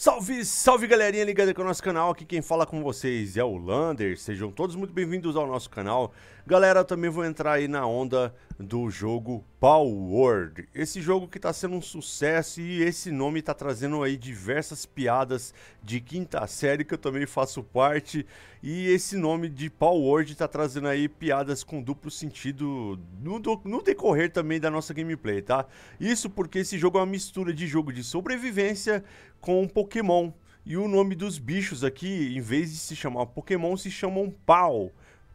Salve, salve galerinha ligada com o nosso canal, aqui quem fala com vocês é o Lander, sejam todos muito bem-vindos ao nosso canal. Galera, eu também vou entrar aí na onda do jogo Palworld, esse jogo que tá sendo um sucesso e esse nome tá trazendo aí diversas piadas de quinta série que eu também faço parte e esse nome de Palworld tá trazendo aí piadas com duplo sentido no, no decorrer também da nossa gameplay, tá? Isso porque esse jogo é uma mistura de jogo de sobrevivência com Pokémon. E o nome dos bichos aqui, em vez de se chamar Pokémon, se chamam Pau.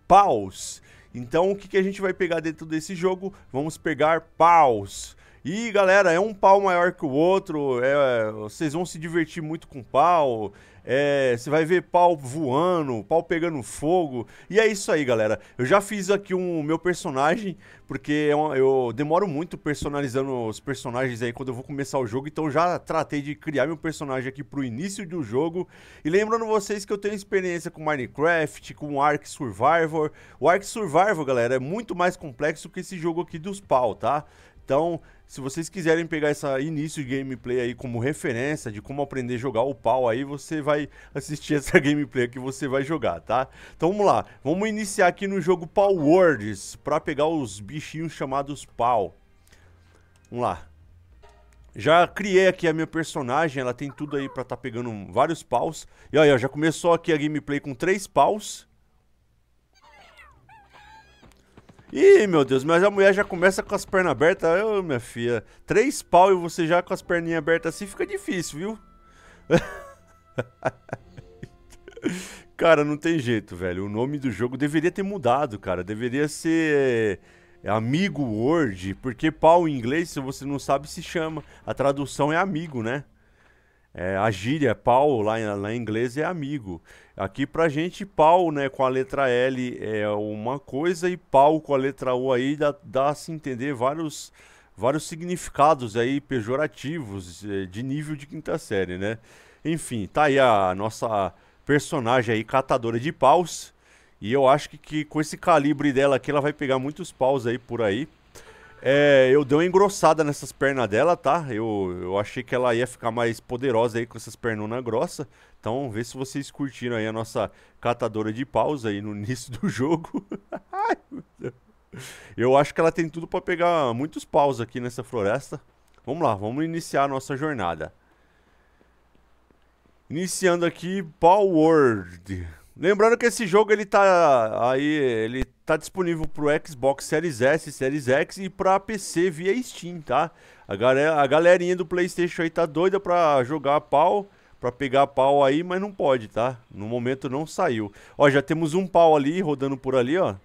Paus. Então, o que, que a gente vai pegar dentro desse jogo? Vamos pegar paus. E galera, é um pau maior que o outro, é, vocês vão se divertir muito com pau, é, você vai ver pau voando, pau pegando fogo, e é isso aí galera. Eu já fiz aqui um meu personagem, porque eu, eu demoro muito personalizando os personagens aí quando eu vou começar o jogo, então já tratei de criar meu personagem aqui pro início do jogo. E lembrando vocês que eu tenho experiência com Minecraft, com Ark Survivor. O Ark Survivor, galera, é muito mais complexo que esse jogo aqui dos pau, tá? Então, se vocês quiserem pegar essa início de gameplay aí como referência de como aprender a jogar o pau aí, você vai assistir essa gameplay que você vai jogar, tá? Então vamos lá, vamos iniciar aqui no jogo Pau Words para pegar os bichinhos chamados pau. Vamos lá. Já criei aqui a minha personagem, ela tem tudo aí para estar tá pegando vários paus. E olha, já começou aqui a gameplay com três paus. Ih, meu Deus, mas a mulher já começa com as pernas abertas. Ô, minha filha, três pau e você já com as perninhas abertas assim fica difícil, viu? cara, não tem jeito, velho. O nome do jogo deveria ter mudado, cara. Deveria ser é, Amigo Word, porque pau em inglês, se você não sabe, se chama. A tradução é amigo, né? É, a gíria pau lá, lá em inglês é amigo. Aqui pra gente, pau né, com a letra L é uma coisa e pau com a letra U aí dá, dá a se entender vários, vários significados aí pejorativos é, de nível de quinta série, né? Enfim, tá aí a nossa personagem aí, catadora de paus. E eu acho que, que com esse calibre dela aqui, ela vai pegar muitos paus aí por aí. É, eu dei uma engrossada nessas pernas dela, tá? Eu, eu achei que ela ia ficar mais poderosa aí com essas pernonas grossas. Então, vê se vocês curtiram aí a nossa catadora de paus aí no início do jogo. eu acho que ela tem tudo para pegar muitos paus aqui nessa floresta. Vamos lá, vamos iniciar a nossa jornada. Iniciando aqui, Paw World. Lembrando que esse jogo ele tá aí, ele tá disponível pro Xbox Series S, Series X e pra PC via Steam, tá? A, galera, a galerinha do PlayStation aí tá doida pra jogar pau, pra pegar pau aí, mas não pode, tá? No momento não saiu. Ó, já temos um pau ali rodando por ali, ó.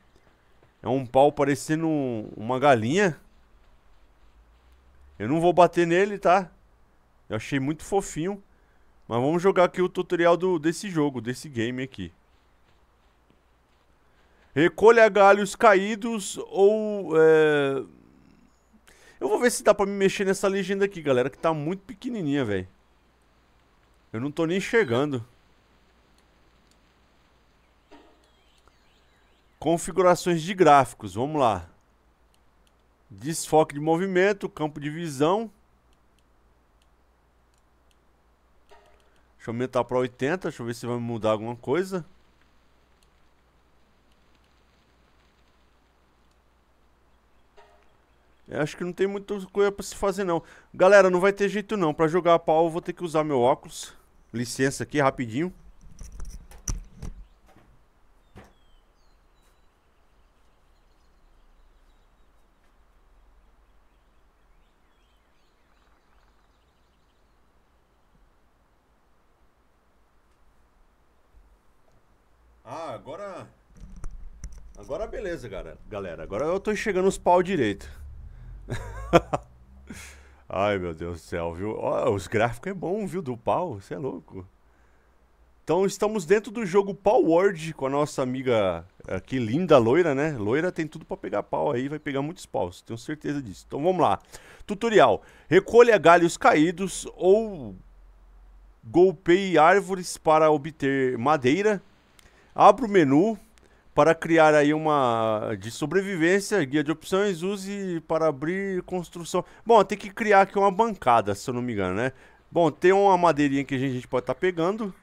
É um pau parecendo um, uma galinha. Eu não vou bater nele, tá? Eu achei muito fofinho. Mas vamos jogar aqui o tutorial do, desse jogo, desse game aqui. Recolha galhos caídos ou... É... Eu vou ver se dá pra me mexer nessa legenda aqui, galera, que tá muito pequenininha, velho. Eu não tô nem enxergando. Configurações de gráficos, vamos lá. Desfoque de movimento, campo de visão. Deixa eu aumentar para 80, deixa eu ver se vai mudar alguma coisa. Acho que não tem muita coisa pra se fazer não. Galera, não vai ter jeito não. Pra jogar a pau eu vou ter que usar meu óculos. Licença aqui, rapidinho. Ah, agora... Agora beleza, galera. Agora eu tô enxergando os pau direito. Ai, meu Deus do céu, viu? Os gráficos é bom, viu? Do pau, você é louco. Então estamos dentro do jogo Pau World com a nossa amiga aqui, linda loira, né? Loira tem tudo para pegar pau aí, vai pegar muitos paus, tenho certeza disso. Então vamos lá. Tutorial. Recolha galhos caídos ou golpeie árvores para obter madeira. Abra o menu, para criar aí uma de sobrevivência, guia de opções, use para abrir construção. Bom, tem que criar aqui uma bancada, se eu não me engano, né? Bom, tem uma madeirinha que a gente pode estar tá pegando.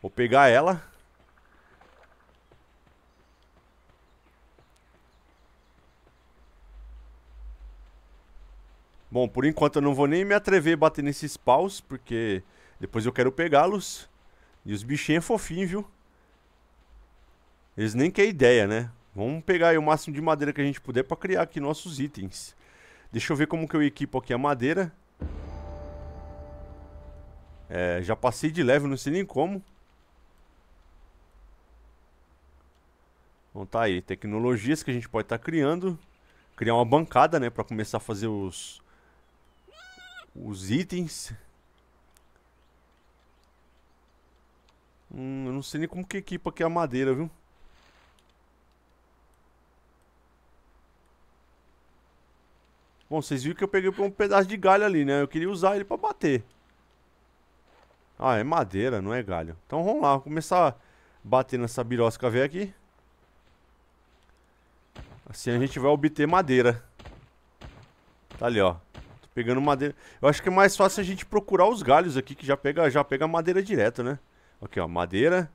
Vou pegar ela. Bom, por enquanto eu não vou nem me atrever a bater nesses paus, porque depois eu quero pegá-los. E os bichinhos é fofinhos, viu? Eles nem querem ideia, né? Vamos pegar o máximo de madeira que a gente puder para criar aqui nossos itens. Deixa eu ver como que eu equipo aqui a madeira. É, já passei de leve, não sei nem como. Então tá aí, tecnologias que a gente pode estar tá criando. Criar uma bancada, né, para começar a fazer os os itens. Hum, eu não sei nem como que equipa aqui a madeira, viu? Bom, vocês viram que eu peguei um pedaço de galho ali, né? Eu queria usar ele pra bater. Ah, é madeira, não é galho. Então vamos lá, vamos começar a bater nessa birosca velha aqui. Assim a gente vai obter madeira. Tá ali, ó. Tô pegando madeira. Eu acho que é mais fácil a gente procurar os galhos aqui, que já pega, já pega madeira direto, né? Aqui, ó, madeira.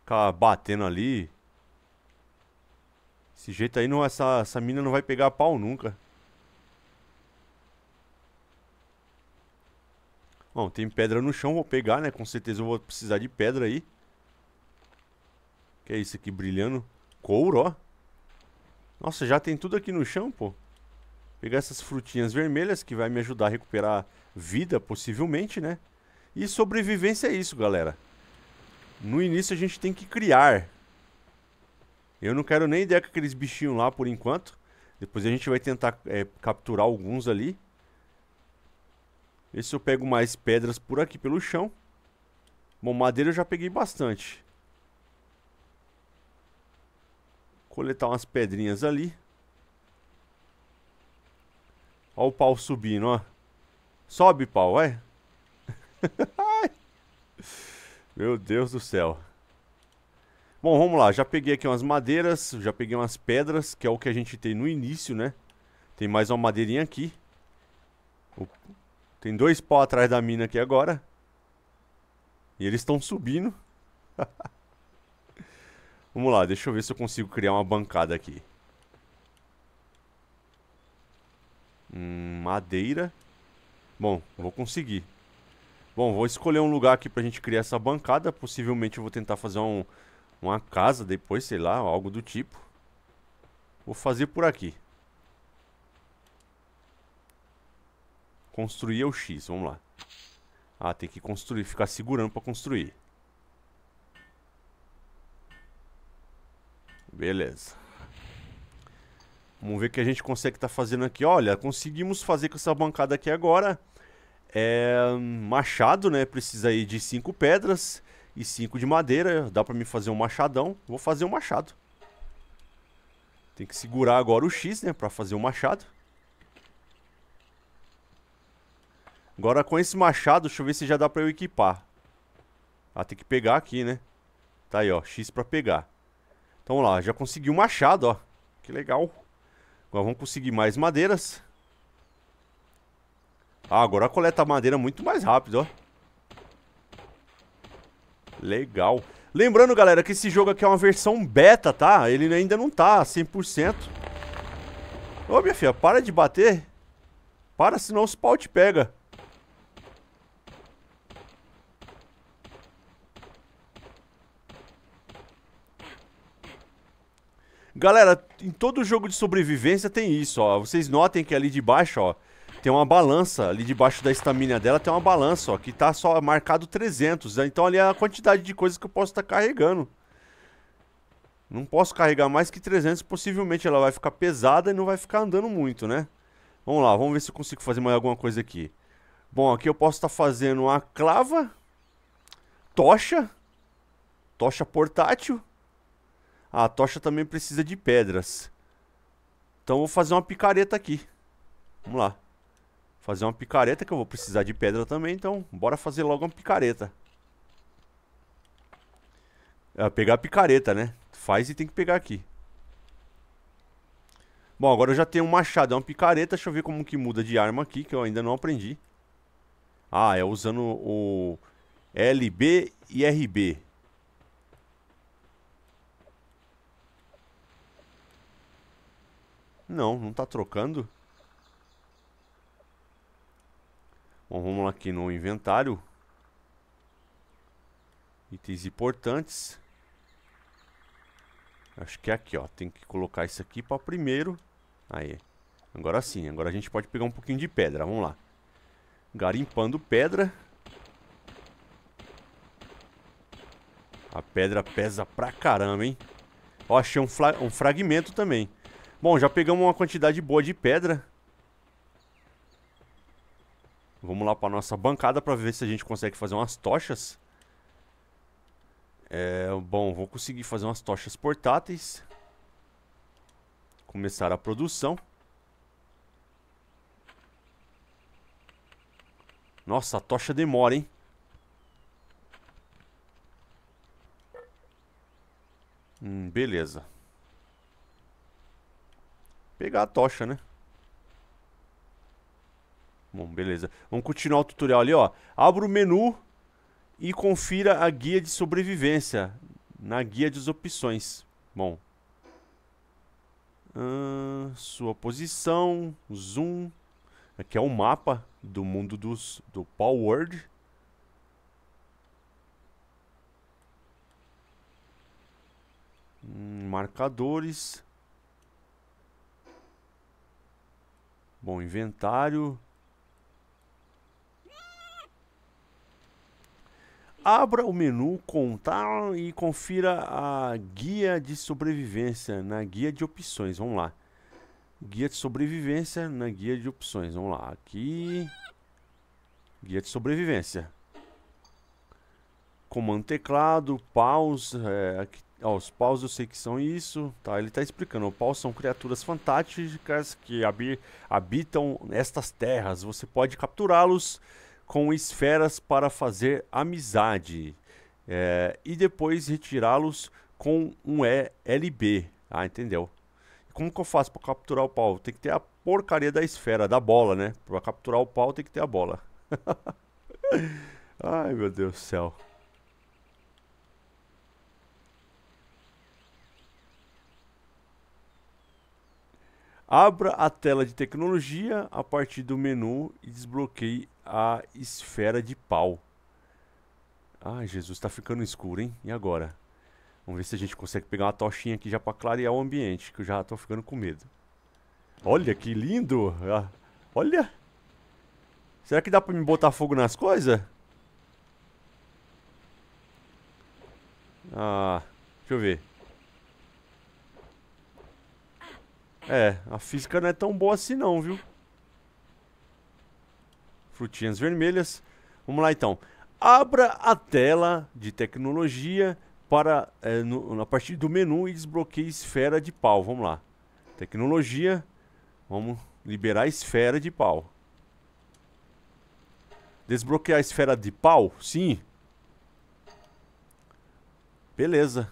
Ficar batendo ali. Esse jeito aí, não, essa, essa mina não vai pegar pau nunca. Bom, tem pedra no chão, vou pegar, né? Com certeza eu vou precisar de pedra aí. Que é isso aqui brilhando? Couro, ó. Nossa, já tem tudo aqui no chão, pô. Pegar essas frutinhas vermelhas que vai me ajudar a recuperar vida, possivelmente, né? E sobrevivência é isso, galera. No início a gente tem que criar. Eu não quero nem ideia com aqueles bichinhos lá por enquanto. Depois a gente vai tentar é, capturar alguns ali. Ver se eu pego mais pedras por aqui pelo chão. Bom, madeira eu já peguei bastante. Coletar umas pedrinhas ali. Ó o pau subindo, ó. Sobe, pau, vai. Meu Deus do céu. Bom, vamos lá. Já peguei aqui umas madeiras, já peguei umas pedras, que é o que a gente tem no início, né? Tem mais uma madeirinha aqui. Tem dois pau atrás da mina aqui agora. E eles estão subindo. vamos lá, deixa eu ver se eu consigo criar uma bancada aqui. Hum, madeira. Bom, vou conseguir. Bom, vou escolher um lugar aqui pra gente criar essa bancada. Possivelmente eu vou tentar fazer um, uma casa depois, sei lá, algo do tipo. Vou fazer por aqui. Construir é o X, vamos lá. Ah, tem que construir, ficar segurando para construir. Beleza. Vamos ver o que a gente consegue estar tá fazendo aqui. Olha, conseguimos fazer com essa bancada aqui agora. É, machado, né? Precisa aí de cinco pedras e 5 de madeira. Dá pra me fazer um machadão. Vou fazer um machado. Tem que segurar agora o X, né? Pra fazer o um machado. Agora com esse machado, deixa eu ver se já dá pra eu equipar. Ah, tem que pegar aqui, né? Tá aí, ó. X pra pegar. Então vamos lá, já consegui o um machado, ó. Que legal. Agora vamos conseguir mais madeiras. Ah, agora coleta madeira muito mais rápido, ó. Legal. Lembrando, galera, que esse jogo aqui é uma versão beta, tá? Ele ainda não tá 100%. Ô, minha filha, para de bater. Para, senão os pau te pega. Galera, em todo jogo de sobrevivência tem isso, ó. Vocês notem que ali de baixo, ó, tem uma balança ali debaixo da estamina dela, tem uma balança, ó, que tá só marcado 300. Né? Então ali é a quantidade de coisas que eu posso estar tá carregando. Não posso carregar mais que 300, possivelmente ela vai ficar pesada e não vai ficar andando muito, né? Vamos lá, vamos ver se eu consigo fazer mais alguma coisa aqui. Bom, aqui eu posso estar tá fazendo uma clava, tocha, tocha portátil. Ah, a tocha também precisa de pedras. Então eu vou fazer uma picareta aqui. Vamos lá fazer uma picareta, que eu vou precisar de pedra também, então bora fazer logo uma picareta. É, pegar a picareta, né? Faz e tem que pegar aqui. Bom, agora eu já tenho um machado, é uma picareta. Deixa eu ver como que muda de arma aqui, que eu ainda não aprendi. Ah, é usando o LB e RB. Não, não tá trocando. Bom, vamos lá aqui no inventário. Itens importantes. Acho que é aqui, ó. Tem que colocar isso aqui para primeiro. Aí. Agora sim. Agora a gente pode pegar um pouquinho de pedra. Vamos lá. Garimpando pedra. A pedra pesa pra caramba, hein? Ó, achei um, um fragmento também. Bom, já pegamos uma quantidade boa de pedra. Vamos lá para nossa bancada para ver se a gente consegue fazer umas tochas. É, bom, vou conseguir fazer umas tochas portáteis. Começar a produção. Nossa, a tocha demora, hein? Hum, beleza. Pegar a tocha, né? Bom, beleza. Vamos continuar o tutorial ali, ó. Abra o menu e confira a guia de sobrevivência na guia das opções. Bom. Uh, sua posição, zoom. Aqui é o mapa do mundo dos, do Power World. Hum, marcadores. Bom, inventário. Abra o menu Contar e confira a guia de sobrevivência na guia de opções. Vamos lá. Guia de sobrevivência na guia de opções. Vamos lá. Aqui. Guia de sobrevivência. Comando teclado, pause. É, aqui, ó, os paus eu sei que são isso. Tá, ele está explicando. Os paus são criaturas fantásticas que habitam estas terras. Você pode capturá-los com esferas para fazer amizade é, e depois retirá-los com um LB. Ah, entendeu? Como que eu faço para capturar o pau? Tem que ter a porcaria da esfera, da bola, né? Para capturar o pau tem que ter a bola. Ai, meu Deus do céu. Abra a tela de tecnologia a partir do menu e desbloqueie a esfera de pau. Ai, Jesus, tá ficando escuro, hein? E agora? Vamos ver se a gente consegue pegar uma tochinha aqui já para clarear o ambiente, que eu já tô ficando com medo. Olha que lindo! Ah, olha! Será que dá para me botar fogo nas coisas? Ah, deixa eu ver. É, a física não é tão boa assim não, viu? Frutinhas vermelhas. Vamos lá então. Abra a tela de tecnologia para é, no, a partir do menu e desbloqueie esfera de pau. Vamos lá. Tecnologia. Vamos liberar esfera de pau. Desbloquear a esfera de pau? Sim. Beleza.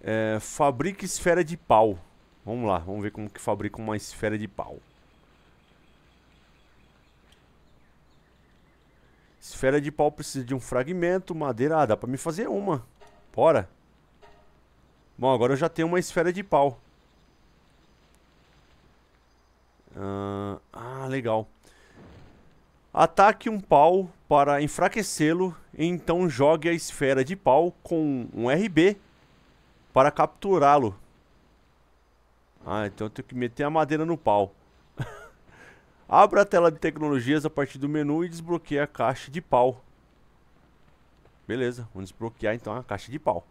É, fabrique esfera de pau. Vamos lá, vamos ver como que fabrica uma esfera de pau. Esfera de pau precisa de um fragmento, madeira. Ah, dá pra me fazer uma. Bora. Bom, agora eu já tenho uma esfera de pau. Uh, ah, legal. Ataque um pau para enfraquecê-lo, então jogue a esfera de pau com um RB para capturá-lo. Ah, então eu tenho que meter a madeira no pau. Abra a tela de tecnologias a partir do menu e desbloqueie a caixa de pau. Beleza, vamos desbloquear então a caixa de pau.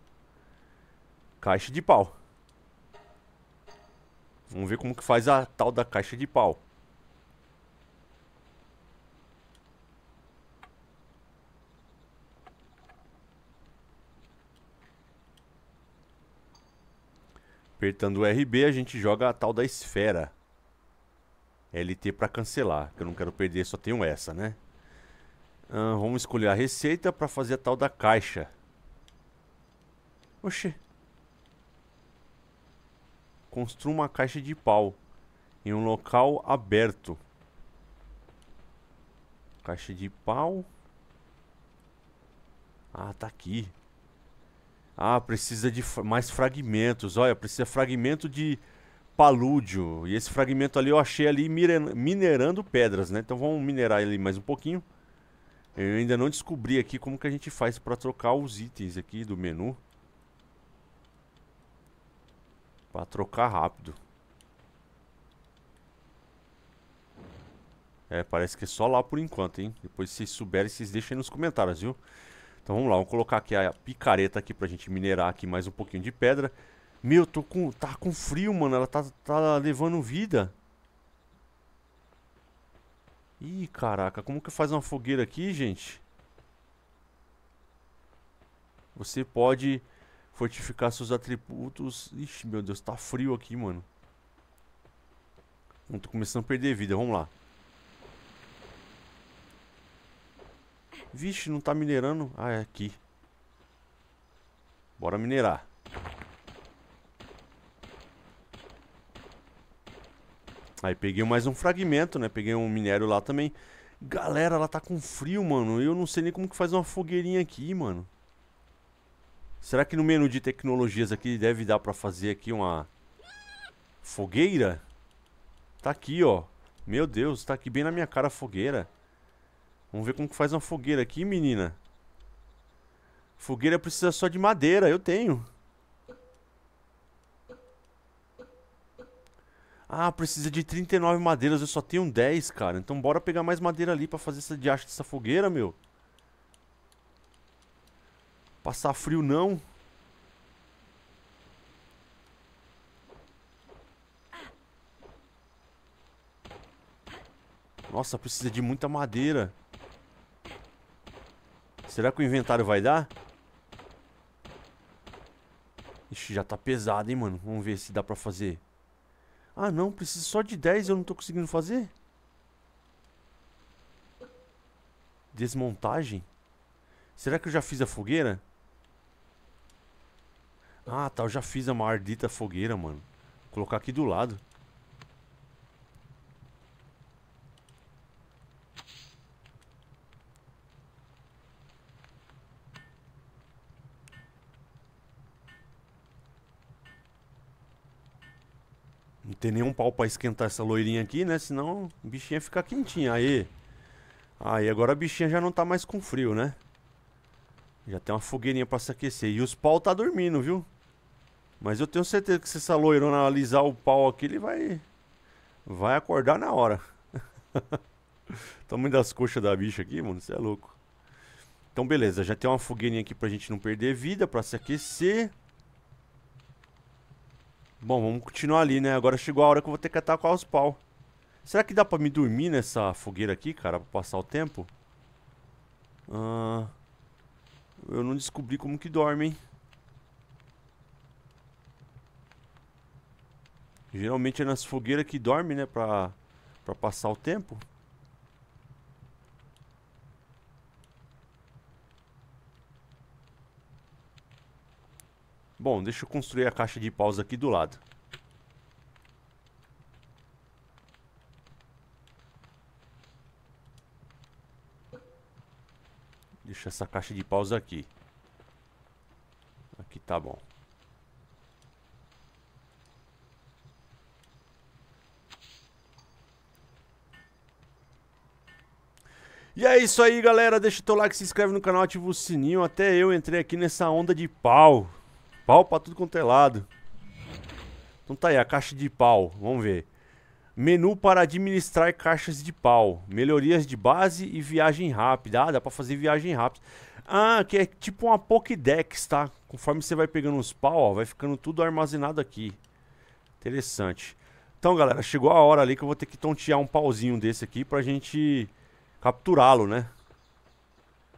Caixa de pau. Vamos ver como que faz a tal da caixa de pau. Apertando o RB, a gente joga a tal da esfera. LT para cancelar, que eu não quero perder, só tenho essa, né? Ah, vamos escolher a receita para fazer a tal da caixa. Oxê. construa uma caixa de pau em um local aberto. Caixa de pau. Ah, tá aqui. Ah, precisa de mais fragmentos. Olha, precisa fragmento de palúdio. E esse fragmento ali eu achei ali minerando pedras, né? Então vamos minerar ele mais um pouquinho. Eu ainda não descobri aqui como que a gente faz para trocar os itens aqui do menu. Para trocar rápido. É, parece que é só lá por enquanto, hein? Depois se souberem, vocês deixem nos comentários, viu? Então vamos lá, vamos colocar aqui a picareta aqui pra gente minerar aqui mais um pouquinho de pedra. Meu, tô com, tá com frio, mano. Ela tá, tá levando vida. Ih, caraca. Como que faz uma fogueira aqui, gente? Você pode fortificar seus atributos. Ixi, meu Deus, tá frio aqui, mano. Não tô começando a perder vida. Vamos lá. Vixe, não tá minerando. Ah, é aqui. Bora minerar. Aí peguei mais um fragmento, né? Peguei um minério lá também. Galera, ela tá com frio, mano. Eu não sei nem como que faz uma fogueirinha aqui, mano. Será que no menu de tecnologias aqui deve dar pra fazer aqui uma fogueira? Tá aqui, ó. Meu Deus, tá aqui bem na minha cara a fogueira. Vamos ver como que faz uma fogueira aqui, menina. Fogueira precisa só de madeira, eu tenho. Ah, precisa de 39 madeiras, eu só tenho 10, cara. Então bora pegar mais madeira ali pra fazer essa diacha dessa fogueira, meu. Passar frio não. Nossa, precisa de muita madeira. Será que o inventário vai dar? Ixi, já tá pesado, hein, mano. Vamos ver se dá pra fazer. Ah, não. Precisa só de 10 eu não tô conseguindo fazer. Desmontagem? Será que eu já fiz a fogueira? Ah, tá. Eu já fiz a maldita fogueira, mano. Vou colocar aqui do lado. Tem nenhum pau pra esquentar essa loirinha aqui, né? Senão a bichinha fica quentinha. Aí. Aí agora a bichinha já não tá mais com frio, né? Já tem uma fogueirinha pra se aquecer. E os pau tá dormindo, viu? Mas eu tenho certeza que se essa loirona alisar o pau aqui, ele vai... Vai acordar na hora. Tamanho das coxas da bicha aqui, mano. Você é louco. Então, beleza. Já tem uma fogueirinha aqui pra gente não perder vida, pra se aquecer. Bom, vamos continuar ali, né? Agora chegou a hora que eu vou ter que atacar os pau. Será que dá pra me dormir nessa fogueira aqui, cara? Pra passar o tempo? Ah, eu não descobri como que dorme, hein? Geralmente é nas fogueiras que dorme, né? Pra, pra passar o tempo. Bom, deixa eu construir a caixa de paus aqui do lado. Deixa essa caixa de paus aqui. Aqui tá bom. E é isso aí, galera. Deixa o teu like, se inscreve no canal, ativa o sininho. Até eu entrei aqui nessa onda de pau. Pau pra tudo quanto é lado. Então tá aí, a caixa de pau. Vamos ver. Menu para administrar caixas de pau. Melhorias de base e viagem rápida. Ah, dá pra fazer viagem rápida. Ah, que é tipo uma Pokédex, tá? Conforme você vai pegando os pau, ó, vai ficando tudo armazenado aqui. Interessante. Então, galera, chegou a hora ali que eu vou ter que tontear um pauzinho desse aqui pra gente capturá-lo, né?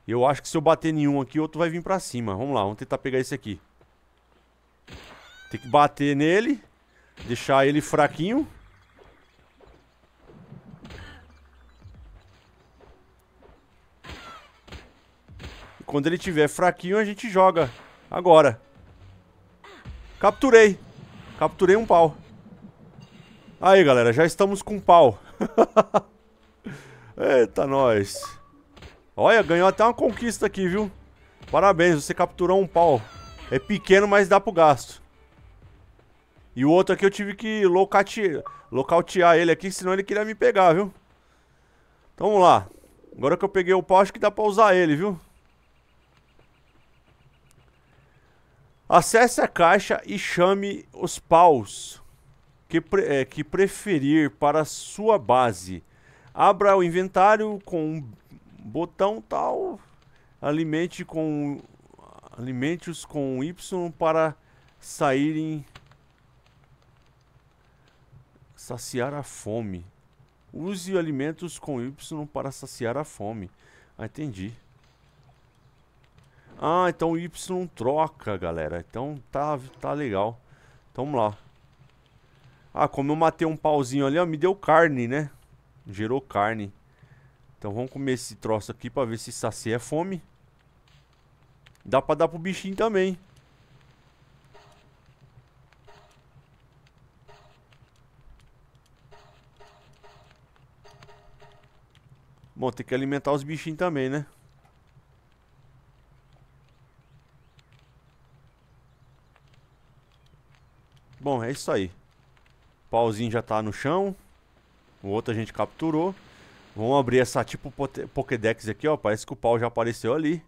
Eu acho que se eu bater nenhum aqui, outro vai vir pra cima. Vamos lá, vamos tentar pegar esse aqui. Tem que bater nele. Deixar ele fraquinho. E quando ele tiver fraquinho, a gente joga. Agora. Capturei. Capturei um pau. Aí, galera, já estamos com pau. Eita, nós. Olha, ganhou até uma conquista aqui, viu? Parabéns, você capturou um pau. É pequeno, mas dá pro gasto. E o outro aqui eu tive que locate... locautear ele aqui, senão ele queria me pegar, viu? Então vamos lá. Agora que eu peguei o pau, acho que dá pra usar ele, viu? Acesse a caixa e chame os paus que, pre é, que preferir para sua base. Abra o inventário com um botão tal. Alimente com alimente-os com Y para saírem saciar a fome. Use alimentos com Y para saciar a fome. Ah, entendi. Ah, então Y troca, galera. Então tá, tá legal. Então vamos lá. Ah, como eu matei um pauzinho ali, ó, me deu carne, né? Gerou carne. Então vamos comer esse troço aqui pra ver se sacia a fome. Dá pra dar pro bichinho também. Bom, tem que alimentar os bichinhos também, né? Bom, é isso aí. O pauzinho já tá no chão. O outro a gente capturou. Vamos abrir essa tipo Pokédex aqui, ó. Parece que o pau já apareceu ali.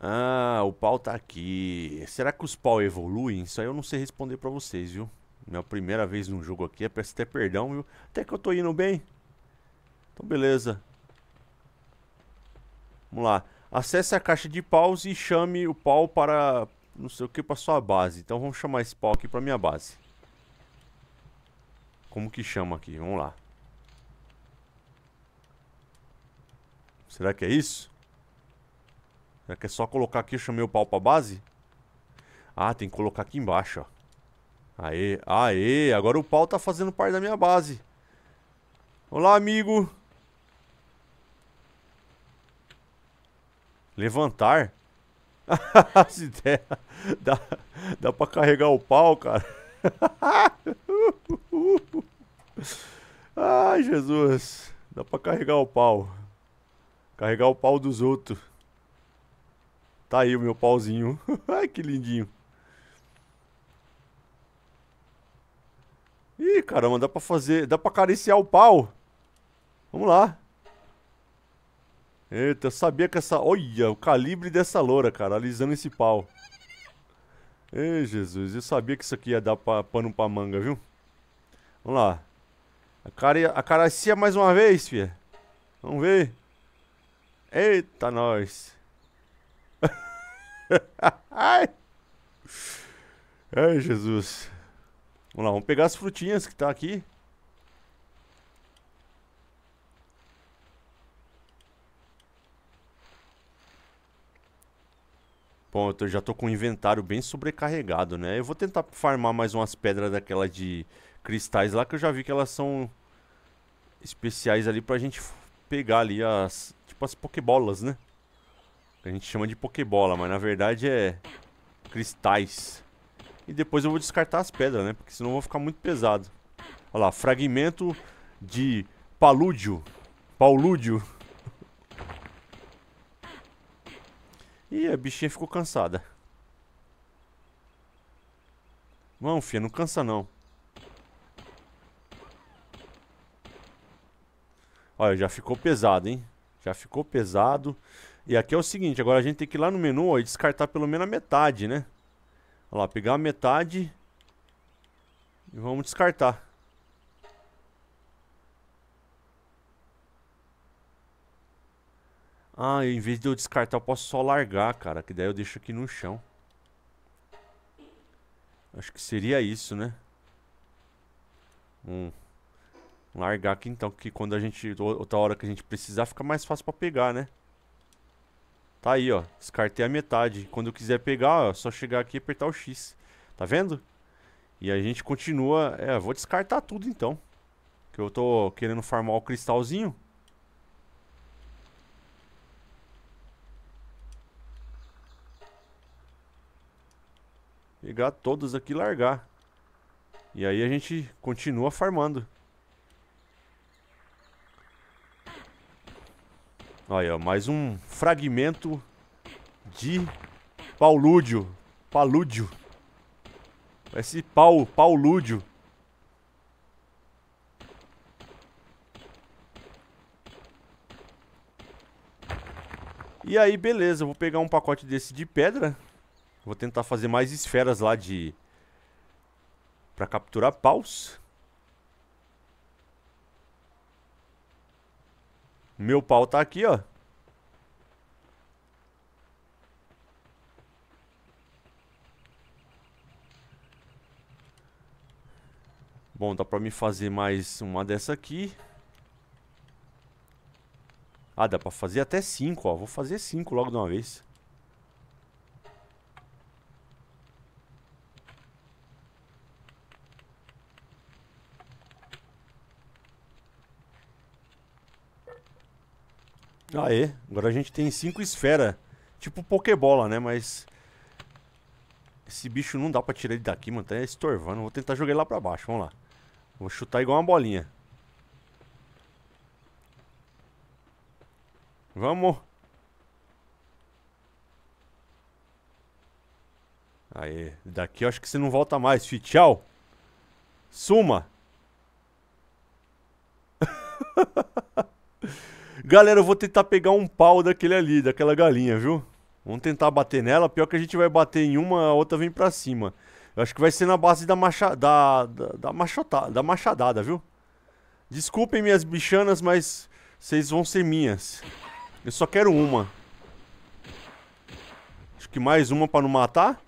Ah, o pau tá aqui. Será que os pau evoluem? Isso aí eu não sei responder pra vocês, viu? Minha primeira vez no jogo aqui. Peço até perdão, viu? Até que eu tô indo bem. Então, beleza. Vamos lá. Acesse a caixa de paus e chame o pau para, não sei o que para sua base. Então vamos chamar esse pau aqui para minha base. Como que chama aqui? Vamos lá. Será que é isso? Será que é só colocar aqui, eu chamei o pau para base? Ah, tem que colocar aqui embaixo, ó. Aê, aê, agora o pau tá fazendo parte da minha base. Olá, amigo. Levantar? As ideias. Dá, dá pra carregar o pau, cara. Ai, Jesus. Dá pra carregar o pau. Carregar o pau dos outros. Tá aí o meu pauzinho. Ai, que lindinho. Ih, caramba, dá pra fazer... Dá pra acariciar o pau. Vamos lá. Eita, eu sabia que essa... Olha, o calibre dessa loura, cara, alisando esse pau. Ei, Jesus, eu sabia que isso aqui ia dar pra, pano pra manga, viu? Vamos lá. Acari... Acaricia mais uma vez, filha. Vamos ver. Eita, nós. Ai. Ai, Jesus. Vamos lá, vamos pegar as frutinhas que tá aqui. Bom, eu já tô com o inventário bem sobrecarregado, né? Eu vou tentar farmar mais umas pedras daquela de cristais lá, que eu já vi que elas são especiais ali pra gente pegar ali as... Tipo as pokebolas, né? A gente chama de pokebola, mas na verdade é cristais. E depois eu vou descartar as pedras, né? Porque senão vou ficar muito pesado. Olha lá, fragmento de palúdio. Paulúdio. Ih, a bichinha ficou cansada. Vamos, filha, não cansa não. Olha, já ficou pesado, hein? Já ficou pesado. E aqui é o seguinte, agora a gente tem que ir lá no menu ó, e descartar pelo menos a metade, né? Olha lá, pegar a metade e vamos descartar. Ah, em vez de eu descartar, eu posso só largar, cara. Que daí eu deixo aqui no chão. Acho que seria isso, né? Hum. Largar aqui então, que quando a gente... Outra hora que a gente precisar, fica mais fácil pra pegar, né? Tá aí, ó. Descartei a metade. Quando eu quiser pegar, ó, é só chegar aqui e apertar o X. Tá vendo? E a gente continua... É, vou descartar tudo então. Que eu tô querendo farmar o cristalzinho. Pegar todas aqui e largar. E aí a gente continua farmando. Olha, mais um fragmento de paulúdio. Palúdio. Esse pau, paulúdio. E aí, beleza, vou pegar um pacote desse de pedra. Vou tentar fazer mais esferas lá de... Pra capturar paus. Meu pau tá aqui, ó. Bom, dá pra me fazer mais uma dessa aqui. Ah, dá pra fazer até cinco, ó. Vou fazer cinco logo de uma vez. Aê, agora a gente tem cinco esferas. Tipo Pokébola, né? Mas... Esse bicho não dá pra tirar ele daqui, mano. Tá estorvando. Vou tentar jogar ele lá pra baixo. Vamos lá. Vou chutar igual uma bolinha. Vamos. Aí, daqui eu acho que você não volta mais, fi. Tchau. Suma. Galera, eu vou tentar pegar um pau daquele ali, daquela galinha, viu? Vamos tentar bater nela. Pior que a gente vai bater em uma, a outra vem pra cima. Eu acho que vai ser na base da, macha, da, da, machota, da machadada, viu? Desculpem minhas bichanas, mas vocês vão ser minhas. Eu só quero uma. Acho que mais uma pra não matar.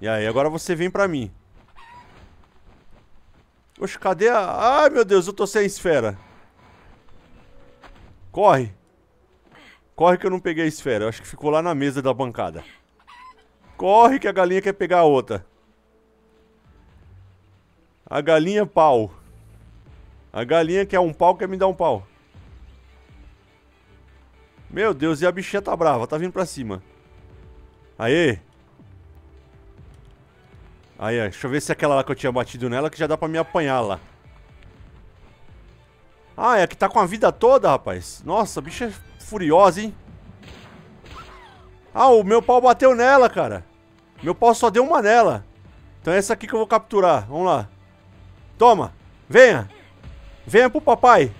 E aí, agora você vem pra mim. Oxe, cadê a... Ai, meu Deus, eu tô sem esfera. Corre. Corre que eu não peguei a esfera. Eu acho que ficou lá na mesa da bancada. Corre que a galinha quer pegar a outra. A galinha pau. A galinha quer um pau, quer me dar um pau. Meu Deus, e a bichinha tá brava, tá vindo pra cima. Aê. Aí, deixa eu ver se é aquela lá que eu tinha batido nela que já dá pra me apanhar lá. Ah, é que tá com a vida toda, rapaz. Nossa, a bicha é furiosa, hein? Ah, o meu pau bateu nela, cara. Meu pau só deu uma nela. Então é essa aqui que eu vou capturar. Vamos lá. Toma, venha. Venha pro papai.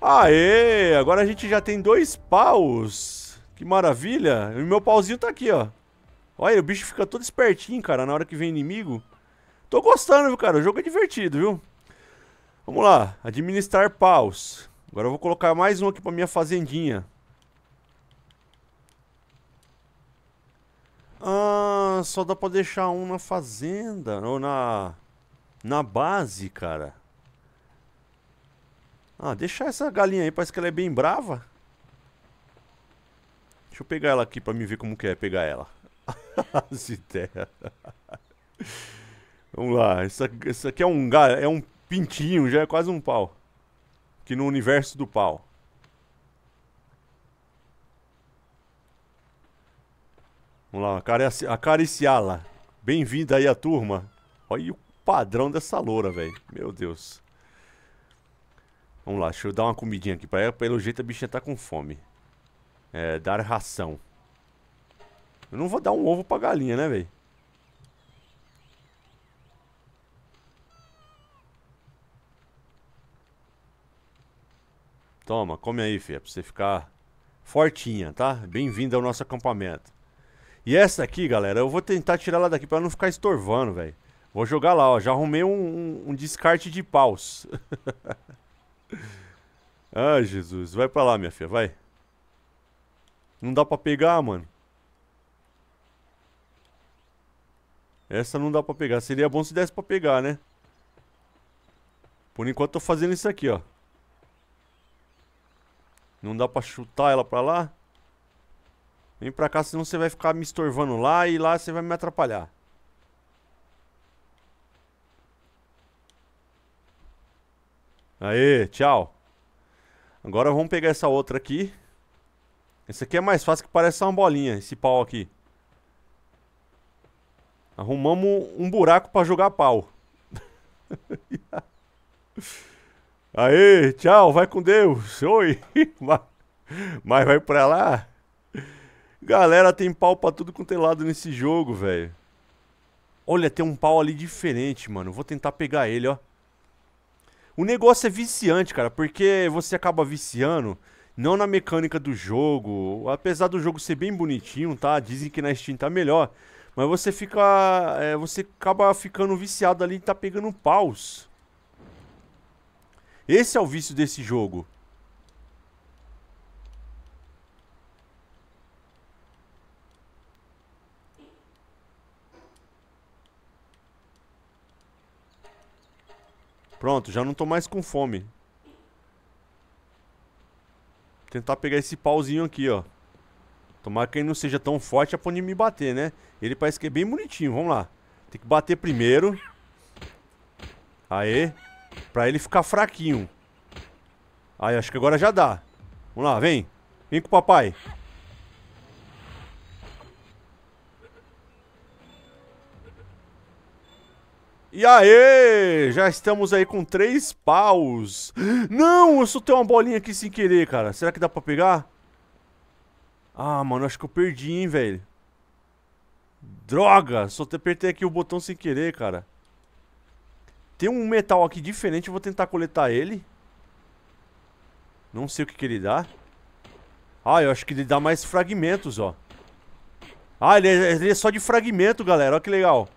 Aê, agora a gente já tem dois paus. Que maravilha. E meu pauzinho tá aqui, ó. Olha, o bicho fica todo espertinho, cara, na hora que vem inimigo. Tô gostando, viu, cara? O jogo é divertido, viu? Vamos lá, administrar paus. Agora eu vou colocar mais um aqui pra minha fazendinha. Ah, só dá pra deixar um na fazenda, ou na... Na base, cara. Ah, deixa essa galinha aí, parece que ela é bem brava. Deixa eu pegar ela aqui pra me ver como que é pegar ela. As ideias. Vamos lá, isso aqui é um é um pintinho, já é quase um pau. Aqui no universo do pau. Vamos lá, acariciá-la. Bem-vinda aí a turma. Olha o padrão dessa loura, velho. Meu Deus. Vamos lá, deixa eu dar uma comidinha aqui pra ela. Pelo jeito a bichinha tá com fome. É, dar ração. Eu não vou dar um ovo pra galinha, né, velho? Toma, come aí, filha, pra você ficar fortinha, tá? Bem-vindo ao nosso acampamento. E essa aqui, galera, eu vou tentar tirar ela daqui pra não ficar estorvando, velho. Vou jogar lá, ó. Já arrumei um, um, um descarte de paus. Ai, Jesus. Vai pra lá, minha filha, vai. Não dá pra pegar, mano. Essa não dá pra pegar. Seria bom se desse pra pegar, né? Por enquanto tô fazendo isso aqui, ó. Não dá pra chutar ela pra lá. Vem pra cá, senão você vai ficar me estorvando lá e lá você vai me atrapalhar. Aê, tchau. Agora vamos pegar essa outra aqui. Esse aqui é mais fácil que parece uma bolinha, esse pau aqui. Arrumamos um buraco pra jogar pau. Aê, tchau, vai com Deus. Oi. Mas vai pra lá. Galera, tem pau pra tudo quanto é lado nesse jogo, velho. Olha, tem um pau ali diferente, mano. Vou tentar pegar ele, ó. O negócio é viciante, cara, porque você acaba viciando não na mecânica do jogo, apesar do jogo ser bem bonitinho, tá? Dizem que na Steam tá melhor, mas você fica, é, você acaba ficando viciado ali e tá pegando paus. Esse é o vício desse jogo. Pronto, já não tô mais com fome. Tentar pegar esse pauzinho aqui, ó. Tomara que ele não seja tão forte a ponto de me bater, né? Ele parece que é bem bonitinho, vamos lá. Tem que bater primeiro. Aê. Pra ele ficar fraquinho. Aí, acho que agora já dá. Vamos lá, vem. Vem com o papai. E aí, já estamos aí com três paus. Não, eu soltei uma bolinha aqui sem querer, cara. Será que dá pra pegar? Ah, mano, acho que eu perdi, hein, velho. Droga, só apertei aqui o botão sem querer, cara. Tem um metal aqui diferente, eu vou tentar coletar ele. Não sei o que, que ele dá. Ah, eu acho que ele dá mais fragmentos, ó. Ah, ele é, ele é só de fragmento, galera. Olha que legal.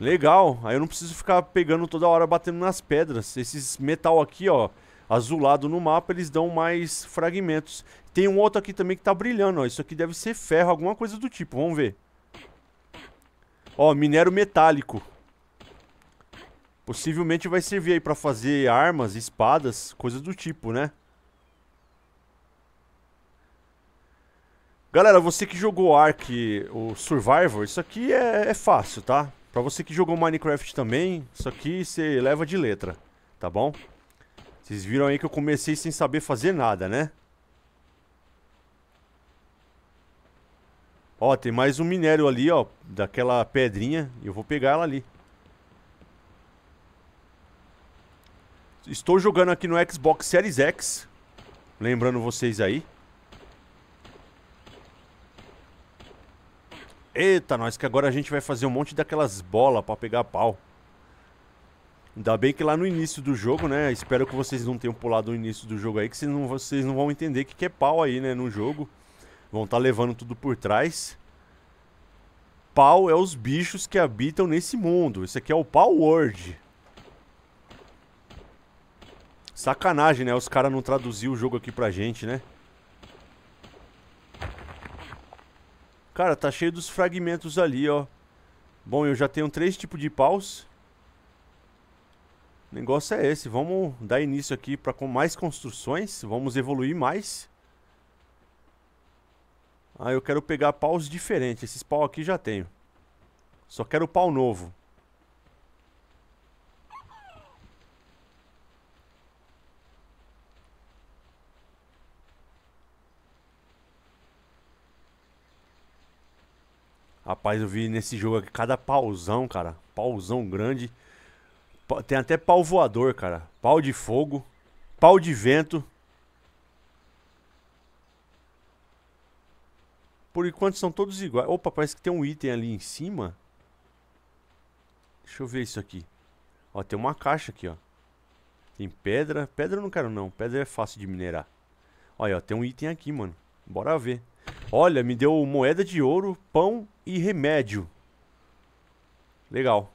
Legal, aí eu não preciso ficar pegando toda hora batendo nas pedras. Esses metal aqui, ó, azulado no mapa, eles dão mais fragmentos. Tem um outro aqui também que tá brilhando, ó. Isso aqui deve ser ferro, alguma coisa do tipo, vamos ver. Ó, minério metálico. Possivelmente vai servir aí pra fazer armas, espadas, coisas do tipo, né? Galera, você que jogou Ark, o Survivor, isso aqui é, é fácil, tá? Pra você que jogou Minecraft também, isso aqui você leva de letra, tá bom? Vocês viram aí que eu comecei sem saber fazer nada, né? Ó, tem mais um minério ali, ó, daquela pedrinha, e eu vou pegar ela ali. Estou jogando aqui no Xbox Series X, lembrando vocês aí. Eita, nós que agora a gente vai fazer um monte daquelas bolas pra pegar pau. Ainda bem que lá no início do jogo, né? Espero que vocês não tenham pulado no início do jogo aí, que senão vocês não vão entender o que, que é pau aí, né? No jogo. Vão estar tá levando tudo por trás. Pau é os bichos que habitam nesse mundo. Isso aqui é o Pau World. Sacanagem, né? Os caras não traduziram o jogo aqui pra gente, né? Cara, tá cheio dos fragmentos ali, ó. Bom, eu já tenho três tipos de paus. O negócio é esse. Vamos dar início aqui para com mais construções. Vamos evoluir mais. Ah, eu quero pegar paus diferentes. Esses pau aqui já tenho. Só quero pau novo. Rapaz, eu vi nesse jogo aqui cada pauzão, cara. Pauzão grande. Tem até pau voador, cara. Pau de fogo. Pau de vento. Por enquanto são todos iguais. Opa, parece que tem um item ali em cima. Deixa eu ver isso aqui. Ó, tem uma caixa aqui, ó. Tem pedra. Pedra eu não quero, não. Pedra é fácil de minerar. Olha, ó, tem um item aqui, mano. Bora ver. Olha, me deu moeda de ouro, pão e remédio. Legal.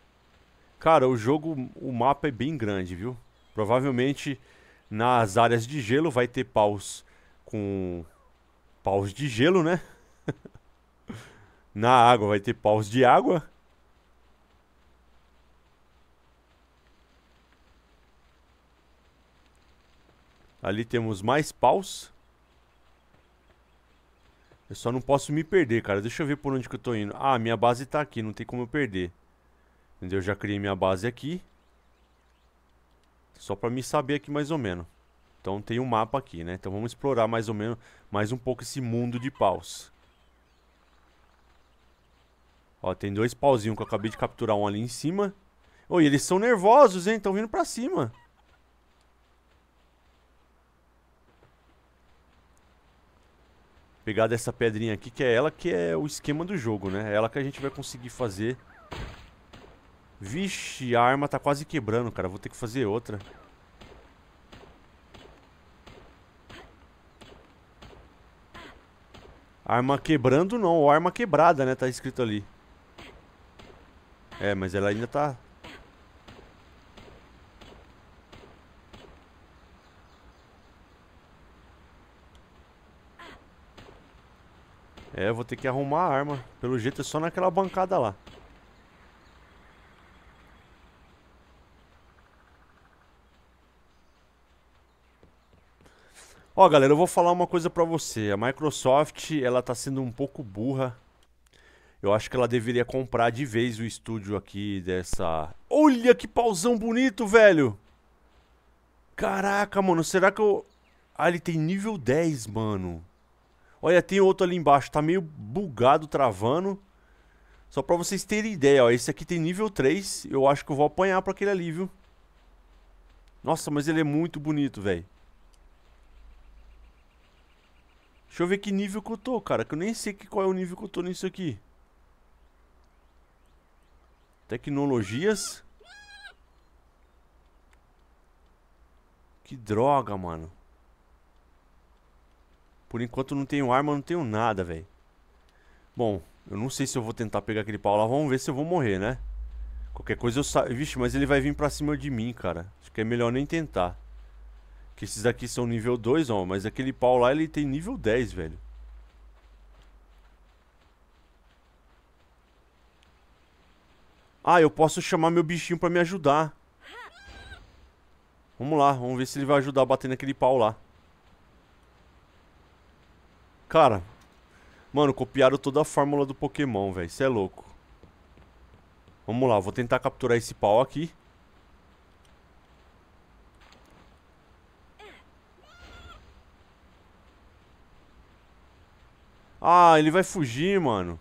Cara, o jogo, o mapa é bem grande, viu? Provavelmente nas áreas de gelo vai ter paus com paus de gelo, né? Na água vai ter paus de água. Ali temos mais paus. Eu só não posso me perder, cara. Deixa eu ver por onde que eu tô indo. Ah, minha base tá aqui, não tem como eu perder. Entendeu? Eu já criei minha base aqui. Só pra me saber aqui mais ou menos. Então tem um mapa aqui, né? Então vamos explorar mais ou menos, mais um pouco esse mundo de paus. Ó, tem dois pauzinhos que eu acabei de capturar um ali em cima. Oi, eles são nervosos, hein? Estão vindo pra cima. Pegar dessa pedrinha aqui, que é ela que é o esquema do jogo, né? É ela que a gente vai conseguir fazer. Vixe, a arma tá quase quebrando, cara. Vou ter que fazer outra. Arma quebrando não, arma quebrada, né? Tá escrito ali. É, mas ela ainda tá, É, eu vou ter que arrumar a arma. Pelo jeito é só naquela bancada lá. Ó, galera, eu vou falar uma coisa pra você. A Microsoft, ela tá sendo um pouco burra. Eu acho que ela deveria comprar de vez o estúdio aqui dessa... Olha que pauzão bonito, velho! Caraca, mano, será que eu... Ah, ele tem nível 10, mano. Olha, tem outro ali embaixo, tá meio bugado, travando. Só pra vocês terem ideia, ó, esse aqui tem nível 3, eu acho que eu vou apanhar pra aquele ali, viu? Nossa, mas ele é muito bonito, velho. Deixa eu ver que nível que eu tô, cara, que eu nem sei que qual é o nível que eu tô nisso aqui. Tecnologias. Que droga, mano. Por enquanto não tenho arma, não tenho nada, velho. Bom, eu não sei se eu vou tentar pegar aquele pau lá. Vamos ver se eu vou morrer, né? Qualquer coisa eu saio. Vixe, mas ele vai vir pra cima de mim, cara. Acho que é melhor nem tentar. Que esses aqui são nível 2, ó. Mas aquele pau lá, ele tem nível 10, velho. Ah, eu posso chamar meu bichinho pra me ajudar. Vamos lá, vamos ver se ele vai ajudar a bater naquele pau lá. Cara, mano, copiaram toda a fórmula do Pokémon, velho. Isso é louco. Vamos lá, vou tentar capturar esse pau aqui. Ah, ele vai fugir, mano.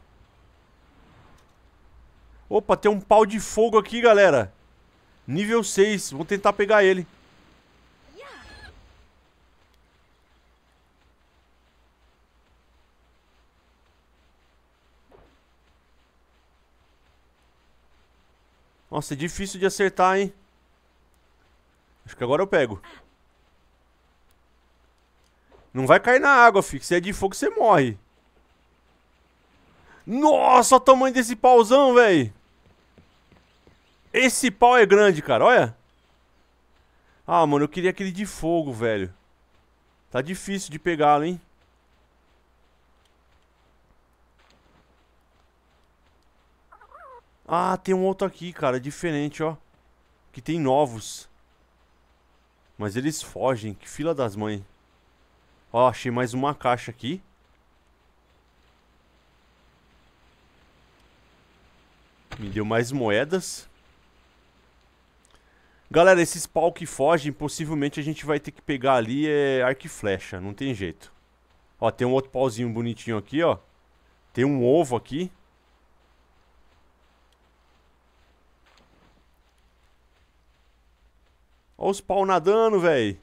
Opa, tem um pau de fogo aqui, galera. Nível 6. Vou tentar pegar ele. Nossa, é difícil de acertar, hein? Acho que agora eu pego. Não vai cair na água, filho. Se é de fogo, você morre. Nossa, o tamanho desse pauzão, velho. Esse pau é grande, cara. Olha. Ah, mano, eu queria aquele de fogo, velho. Tá difícil de pegá-lo, hein? Ah, tem um outro aqui, cara, diferente, ó. Que tem novos. Mas eles fogem, que fila das mães. Ó, achei mais uma caixa aqui. Me deu mais moedas. Galera, esses pau que fogem, possivelmente a gente vai ter que pegar ali é arco e flecha, não tem jeito. Ó, tem um outro pauzinho bonitinho aqui, ó. Tem um ovo aqui. Olha os pau nadando, velho.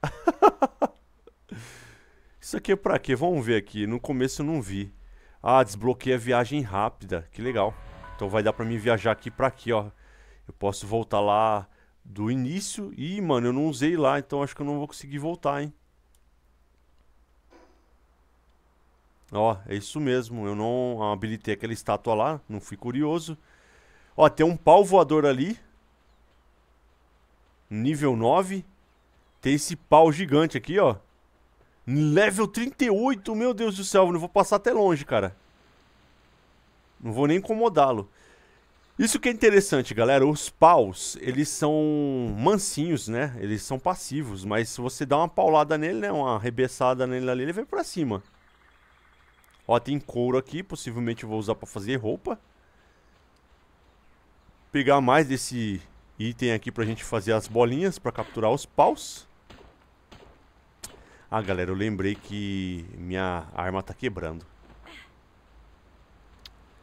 Isso aqui é pra quê? Vamos ver aqui. No começo eu não vi. Ah, desbloqueia viagem rápida. Que legal. Então vai dar pra mim viajar aqui pra aqui, ó. Eu posso voltar lá do início. Ih, mano, eu não usei lá, então acho que eu não vou conseguir voltar, hein. Ó, é isso mesmo. Eu não habilitei aquela estátua lá. Não fui curioso. Ó, tem um pau voador ali nível 9. Tem esse pau gigante aqui, ó. Level 38, meu Deus do céu, não vou passar até longe, cara. Não vou nem incomodá-lo. Isso que é interessante, galera. Os paus, eles são mansinhos, né? Eles são passivos, mas se você dá uma paulada nele, né? Uma arrebeçada nele ali, ele vem pra cima. Ó, tem couro aqui, possivelmente eu vou usar pra fazer roupa. Pegar mais desse Item aqui pra gente fazer as bolinhas pra capturar os paus. Ah, galera, eu lembrei que minha arma tá quebrando.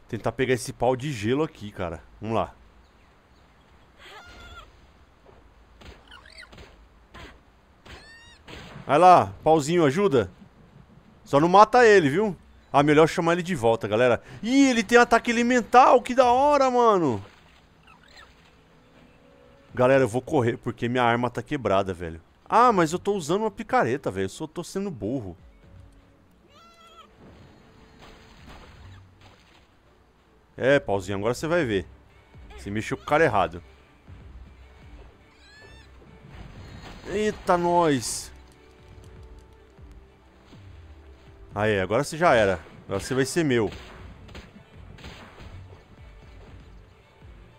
Tentar pegar esse pau de gelo aqui, cara. Vamos lá. Vai lá, pauzinho, ajuda. Só não mata ele, viu? Ah, melhor chamar ele de volta, galera. Ih, ele tem ataque elemental, que da hora, mano. Galera, eu vou correr, porque minha arma tá quebrada, velho. Ah, mas eu tô usando uma picareta, velho. Eu só tô sendo burro. É, pauzinho, agora você vai ver. Você mexeu com o cara errado. Eita, nós! Aí, agora você já era. Agora você vai ser meu.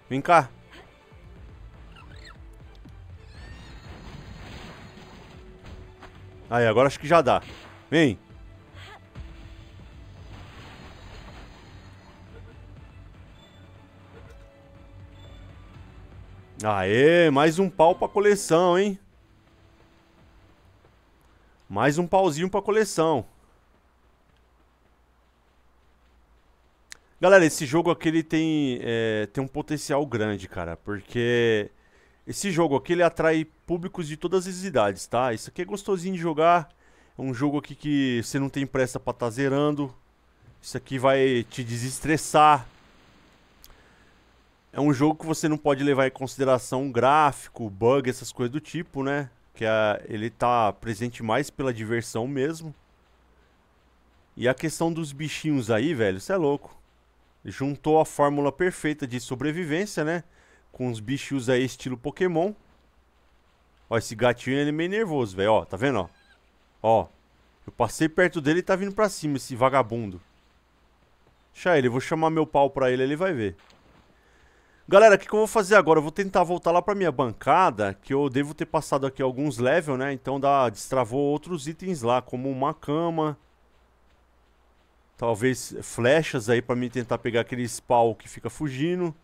Vem cá. Aí, agora acho que já dá. Vem. Aê, mais um pau pra coleção, hein? Mais um pauzinho pra coleção. Galera, esse jogo aqui ele tem, é, tem um potencial grande, cara, porque esse jogo aqui ele atrai públicos de todas as idades, tá? Isso aqui é gostosinho de jogar, é um jogo aqui que você não tem pressa pra estar tá zerando, isso aqui vai te desestressar. É um jogo que você não pode levar em consideração gráfico, bug, essas coisas do tipo, né? Que é, ele tá presente mais pela diversão mesmo. E a questão dos bichinhos aí, velho, você é louco juntou a fórmula perfeita de sobrevivência, né? Com os bichos aí estilo Pokémon. Ó, esse gatinho ele é meio nervoso, velho. Ó, tá vendo, ó? Ó, eu passei perto dele e tá vindo pra cima esse vagabundo. Deixa ele, eu vou chamar meu pau pra ele, ele vai ver. Galera, o que, que, eu vou fazer agora? Eu vou tentar voltar lá pra minha bancada, que eu devo ter passado aqui alguns levels, né? Então dá, destravou outros itens lá, como uma cama, Talvez flechas aí pra mim tentar pegar aquele spawn que fica fugindo.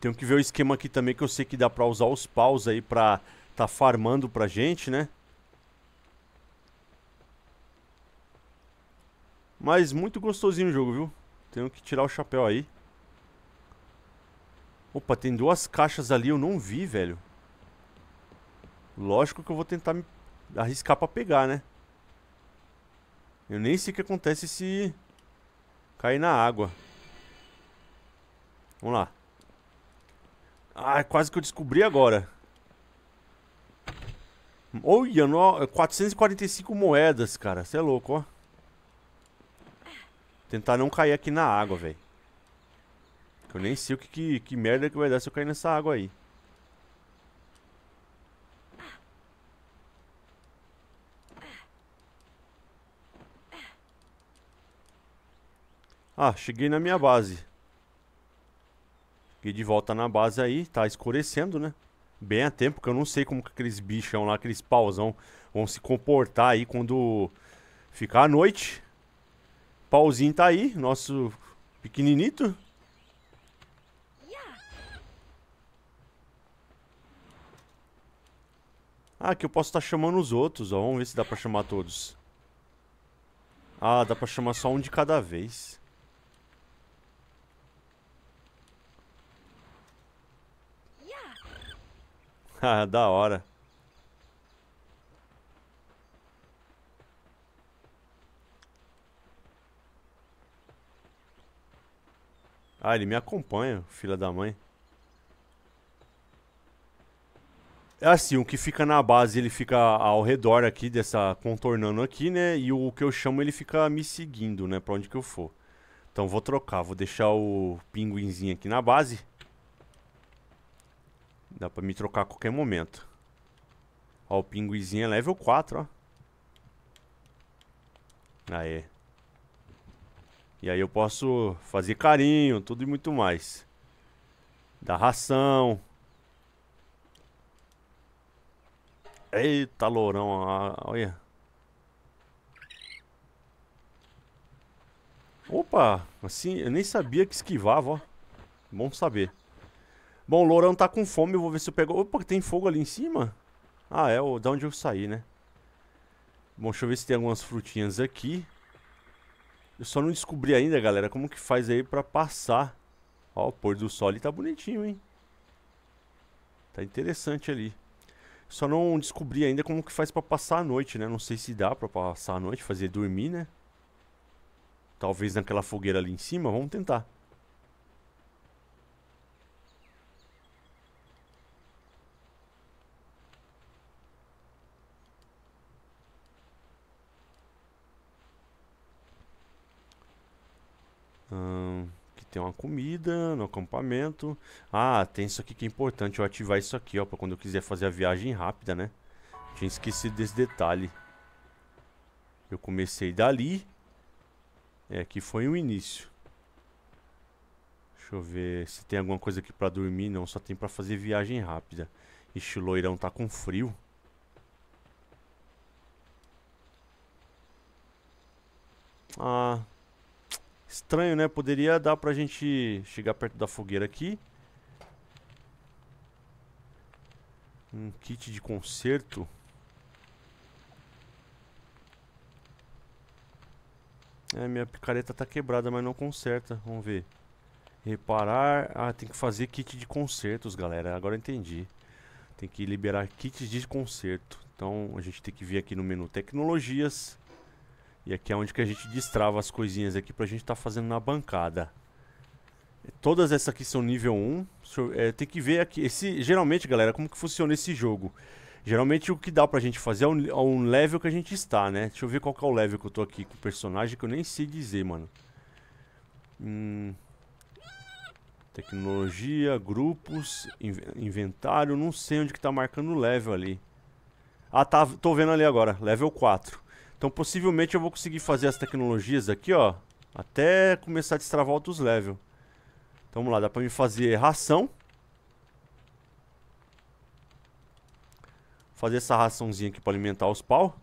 Tenho que ver o esquema aqui também, que eu sei que dá pra usar os paus aí pra tá farmando pra gente, né? Mas muito gostosinho o jogo, viu? Tenho que tirar o chapéu aí. Opa, tem duas caixas ali, eu não vi, velho. Lógico que eu vou tentar me arriscar pra pegar, né? Eu nem sei o que acontece se cair na água. Vamos lá. Ah, quase que eu descobri agora. Olha, no, 445 moedas, cara. Você é louco, ó. Tentar não cair aqui na água, velho. Eu nem sei o que, que, que merda que vai dar se eu cair nessa água aí. Ah, cheguei na minha base. Cheguei de volta na base aí, tá escurecendo, né? Bem a tempo, que eu não sei como que aqueles bichão lá, aqueles pauzão, vão se comportar aí quando ficar a noite. Pauzinho tá aí, nosso pequeninito. Ah, aqui eu posso estar tá chamando os outros, ó. Vamos ver se dá pra chamar todos. Ah, dá pra chamar só um de cada vez. Ah, da hora. Ah, ele me acompanha, filha da mãe. É assim, o que fica na base, ele fica ao redor aqui, dessa contornando aqui, né? E o que eu chamo, ele fica me seguindo, né? Pra onde que eu for. Então vou trocar, vou deixar o pinguinzinho aqui na base. Dá pra me trocar a qualquer momento. Ó, o pinguizinho é level 4, ó. Aê. E aí eu posso fazer carinho, tudo e muito mais. Dar ração. Eita, lourão, olha. Opa, assim, eu nem sabia que esquivava, ó. Bom saber. Bom, o Lourão tá com fome, eu vou ver se eu pego... Opa, tem fogo ali em cima? Ah, é o... da onde eu saí, né? Bom, deixa eu ver se tem algumas frutinhas aqui. Eu só não descobri ainda, galera, como que faz aí pra passar. Ó, o pôr do sol ali tá bonitinho, hein? Tá interessante ali. Só não descobri ainda como que faz pra passar a noite, né? Não sei se dá pra passar a noite, fazer dormir, né? Talvez naquela fogueira ali em cima, vamos tentar. Hum, aqui tem uma comida no acampamento. Ah, tem isso aqui que é importante. Eu ativar isso aqui, ó, pra quando eu quiser fazer a viagem rápida, né? Tinha esquecido desse detalhe. Eu comecei dali. É, aqui foi o início. Deixa eu ver se tem alguma coisa aqui pra dormir. Não, só tem pra fazer viagem rápida. Ixi, o loirão tá com frio. Ah, estranho, né? Poderia dar pra gente chegar perto da fogueira aqui. Um kit de conserto. É, minha picareta tá quebrada, mas não conserta. Vamos ver. Reparar. Ah, tem que fazer kit de consertos, galera. Agora entendi. Tem que liberar kits de conserto. Então a gente tem que vir aqui no menu tecnologias. E aqui é onde que a gente destrava as coisinhas aqui pra gente tá fazendo na bancada. Todas essas aqui são nível 1. É, tem que ver aqui. Esse, geralmente, galera, como que funciona esse jogo? Geralmente o que dá pra gente fazer é um, é um, level que a gente está, né? Deixa eu ver qual que é o level que eu tô aqui com o personagem que eu nem sei dizer, mano. Hum, tecnologia, grupos, inventário, não sei onde que tá marcando o level ali. Ah, tá, tô vendo ali agora, level 4. Então possivelmente eu vou conseguir fazer as tecnologias aqui, ó, até começar a destravar outros levels. Então vamos lá, dá pra me fazer ração. Fazer essa raçãozinha aqui para alimentar os pau.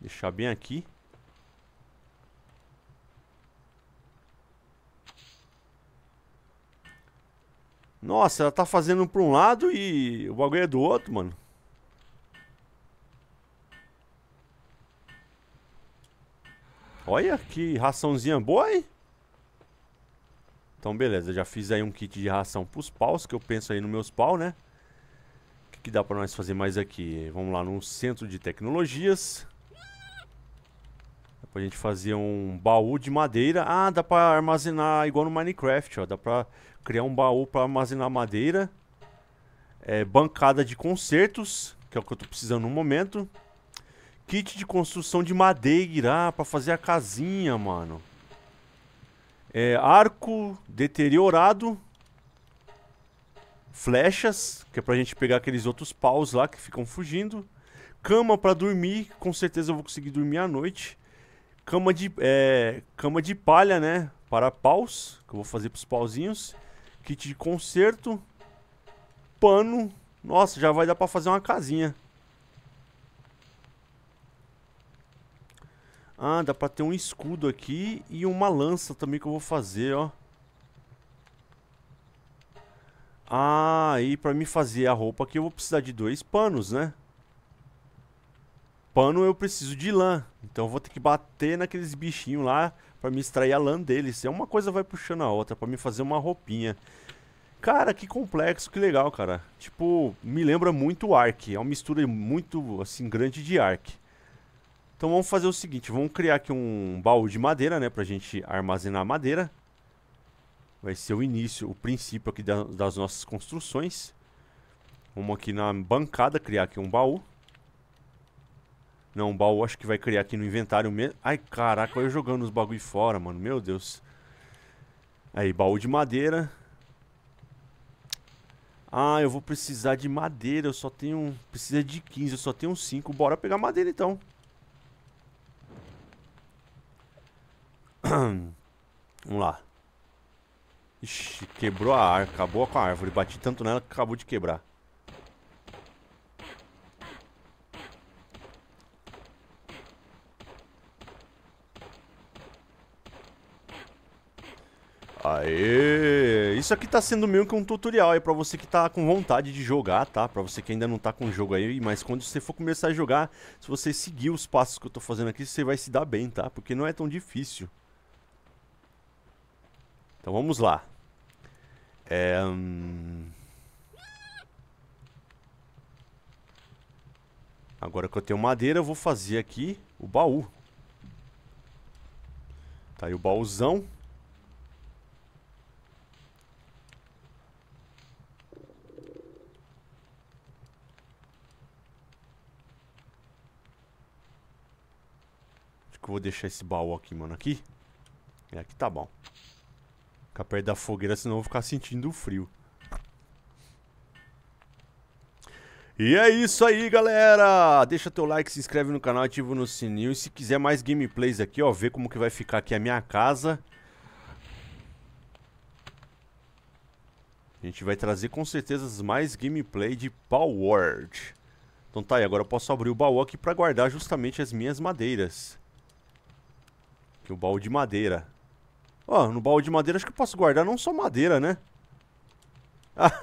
Deixar bem aqui. Nossa, ela tá fazendo para um lado e o bagulho é do outro, mano. Olha que raçãozinha boa, hein? Então, beleza, já fiz aí um kit de ração pros paus, que eu penso aí nos meus pau, né? O que, que dá pra nós fazer mais aqui? Vamos lá no centro de tecnologias. Dá pra gente fazer um baú de madeira. Ah, dá pra armazenar igual no Minecraft, ó. Dá pra criar um baú pra armazenar madeira. É, bancada de consertos, que é o que eu tô precisando no momento. Kit de construção de madeira, ah, pra fazer a casinha, mano. É, arco deteriorado. Flechas, que é pra gente pegar aqueles outros paus lá que ficam fugindo. Cama pra dormir, com certeza eu vou conseguir dormir à noite. Cama de, é, cama de palha, né? Para paus, que eu vou fazer pros pauzinhos. Kit de conserto. Pano. Nossa, já vai dar pra fazer uma casinha. Ah, dá pra ter um escudo aqui e uma lança também que eu vou fazer, ó. Ah, e pra me fazer a roupa aqui eu vou precisar de dois panos, né? Pano eu preciso de lã. Então eu vou ter que bater naqueles bichinhos lá pra me extrair a lã deles. É uma coisa vai puxando a outra pra me fazer uma roupinha. Cara, que complexo, que legal, cara. Tipo, me lembra muito Ark. É uma mistura muito, assim, grande de Ark. Então vamos fazer o seguinte, vamos criar aqui um baú de madeira, né, pra gente armazenar madeira. Vai ser o início, o princípio aqui da, das nossas construções. Vamos aqui na bancada criar aqui um baú. Não, um baú acho que vai criar aqui no inventário mesmo. Ai, caraca, eu jogando os bagulho fora, mano, meu Deus. Aí, baú de madeira. Ah, eu vou precisar de madeira, eu só tenho... Precisa de 15, eu só tenho 5. Bora pegar madeira então. Vamos lá. Ixi, quebrou a árvore. Acabou com a árvore. Bati tanto nela que acabou de quebrar. Aê! Isso aqui tá sendo meio que um tutorial aí pra você que tá com vontade de jogar, tá? Pra você que ainda não tá com o jogo aí, mas quando você for começar a jogar, se você seguir os passos que eu tô fazendo aqui, você vai se dar bem, tá? Porque não é tão difícil. Então vamos lá. É, hum... Agora que eu tenho madeira, eu vou fazer aqui o baú. Tá aí o baúzão. Que eu vou deixar esse baú aqui, mano. Aqui. É, aqui tá bom. Ficar perto da fogueira, senão eu vou ficar sentindo o frio. E é isso aí, galera! Deixa teu like, se inscreve no canal, ativa no sininho. E se quiser mais gameplays aqui, ó, ver como que vai ficar aqui a minha casa. A gente vai trazer com certeza mais gameplay de Power Então tá aí, agora eu posso abrir o baú aqui pra guardar justamente as minhas madeiras. Aqui o baú de madeira. Ó, no baú de madeira acho que eu posso guardar não só madeira, né? Ah...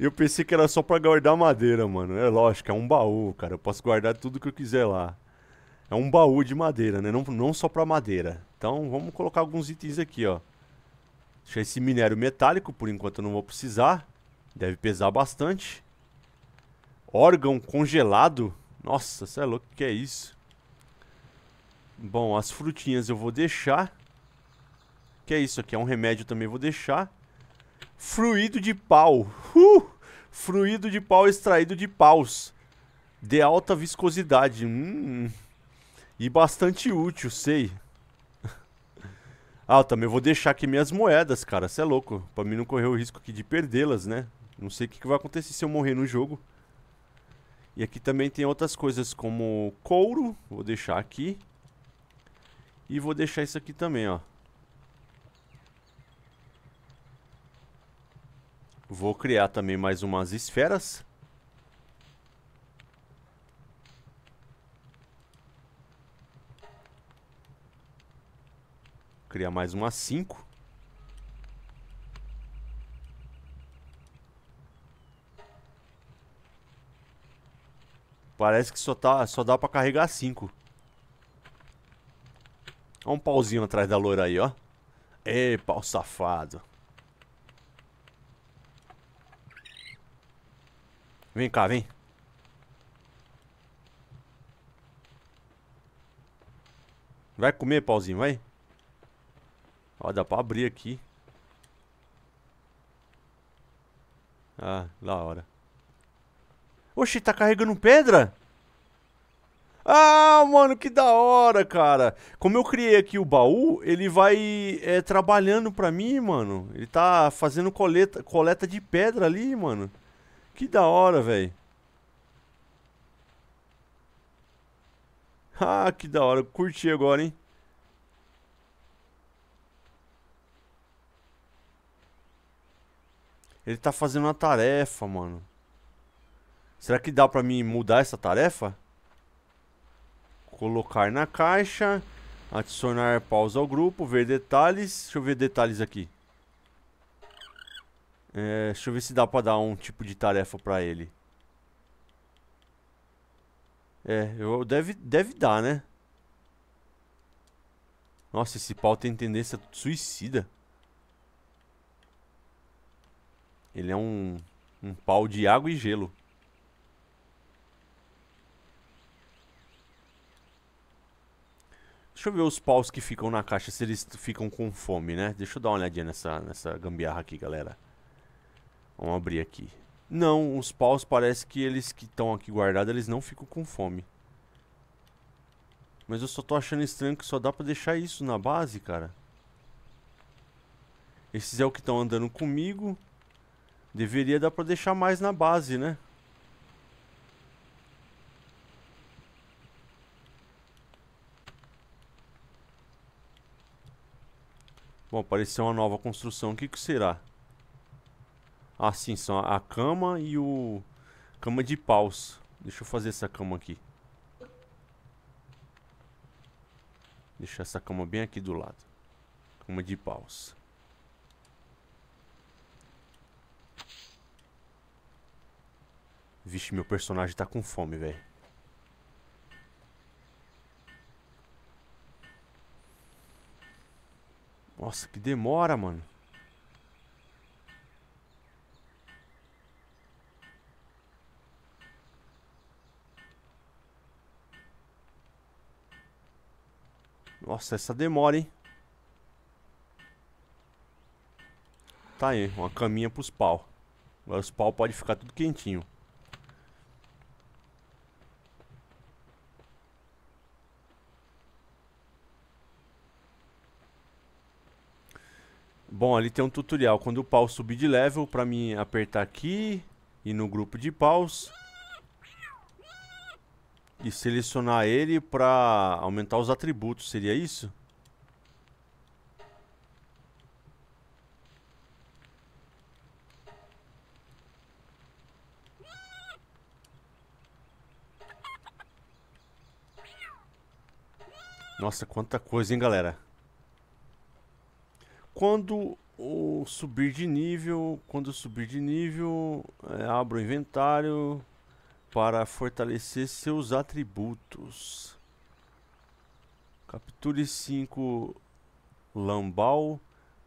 Eu pensei que era só pra guardar madeira, mano. É lógico, é um baú, cara. Eu posso guardar tudo que eu quiser lá. É um baú de madeira, né? Não, não só pra madeira. Então, vamos colocar alguns itens aqui, ó. Deixa esse minério metálico, por enquanto eu não vou precisar. Deve pesar bastante. Órgão congelado. Nossa, você é louco, o que é isso? Bom, as frutinhas eu vou deixar. Que é isso aqui? É um remédio também, vou deixar. Fruído de pau. Uh! Fruído de pau extraído de paus. De alta viscosidade. Hum. E bastante útil, sei. ah, eu também vou deixar aqui minhas moedas, cara. Você é louco. Pra mim não correr o risco aqui de perdê-las, né? Não sei o que, que vai acontecer se eu morrer no jogo. E aqui também tem outras coisas como couro. Vou deixar aqui. E vou deixar isso aqui também, ó. Vou criar também mais umas esferas. Criar mais umas 5. Parece que só, tá, só dá pra carregar 5. Olha um pauzinho atrás da loira aí, ó. Ê, pau safado. Vem cá, vem. Vai comer, pauzinho, vai. Ó, dá pra abrir aqui. Ah, da hora. Oxi, tá carregando pedra? Ah, mano, que da hora, cara. Como eu criei aqui o baú, ele vai é, trabalhando pra mim, mano. Ele tá fazendo coleta, coleta de pedra ali, mano. Que da hora, velho. Ah, que da hora. Curti agora, hein? Ele tá fazendo uma tarefa, mano. Será que dá pra mim mudar essa tarefa? Colocar na caixa. Adicionar pausa ao grupo. Ver detalhes. Deixa eu ver detalhes aqui. É, deixa eu ver se dá pra dar um tipo de tarefa pra ele. É, eu, deve, deve dar, né? Nossa, esse pau tem tendência suicida. Ele é um, um pau de água e gelo. Deixa eu ver os paus que ficam na caixa, se eles ficam com fome, né? Deixa eu dar uma olhadinha nessa, nessa gambiarra aqui, galera. Vamos abrir aqui. Não, os paus parece que eles que estão aqui guardados, eles não ficam com fome. Mas eu só tô achando estranho que só dá pra deixar isso na base, cara. Esses é o que estão andando comigo. Deveria dar pra deixar mais na base, né? Bom, apareceu uma nova construção. O que, que será? Ah, sim, são a cama e o... Cama de paus. Deixa eu fazer essa cama aqui. Deixar essa cama bem aqui do lado. Cama de paus. Vixe, meu personagem tá com fome, velho. Nossa, que demora, mano. Nossa, essa demora, hein? Tá aí, uma caminha pros pau. Agora os pau pode ficar tudo quentinho. Bom, ali tem um tutorial. Quando o pau subir de level, pra mim apertar aqui e no grupo de paus. E selecionar ele pra aumentar os atributos, seria isso? Nossa, quanta coisa, hein, galera? Quando o subir de nível, quando subir de nível, é, abra o inventário para fortalecer seus atributos. Capture 5 Lambal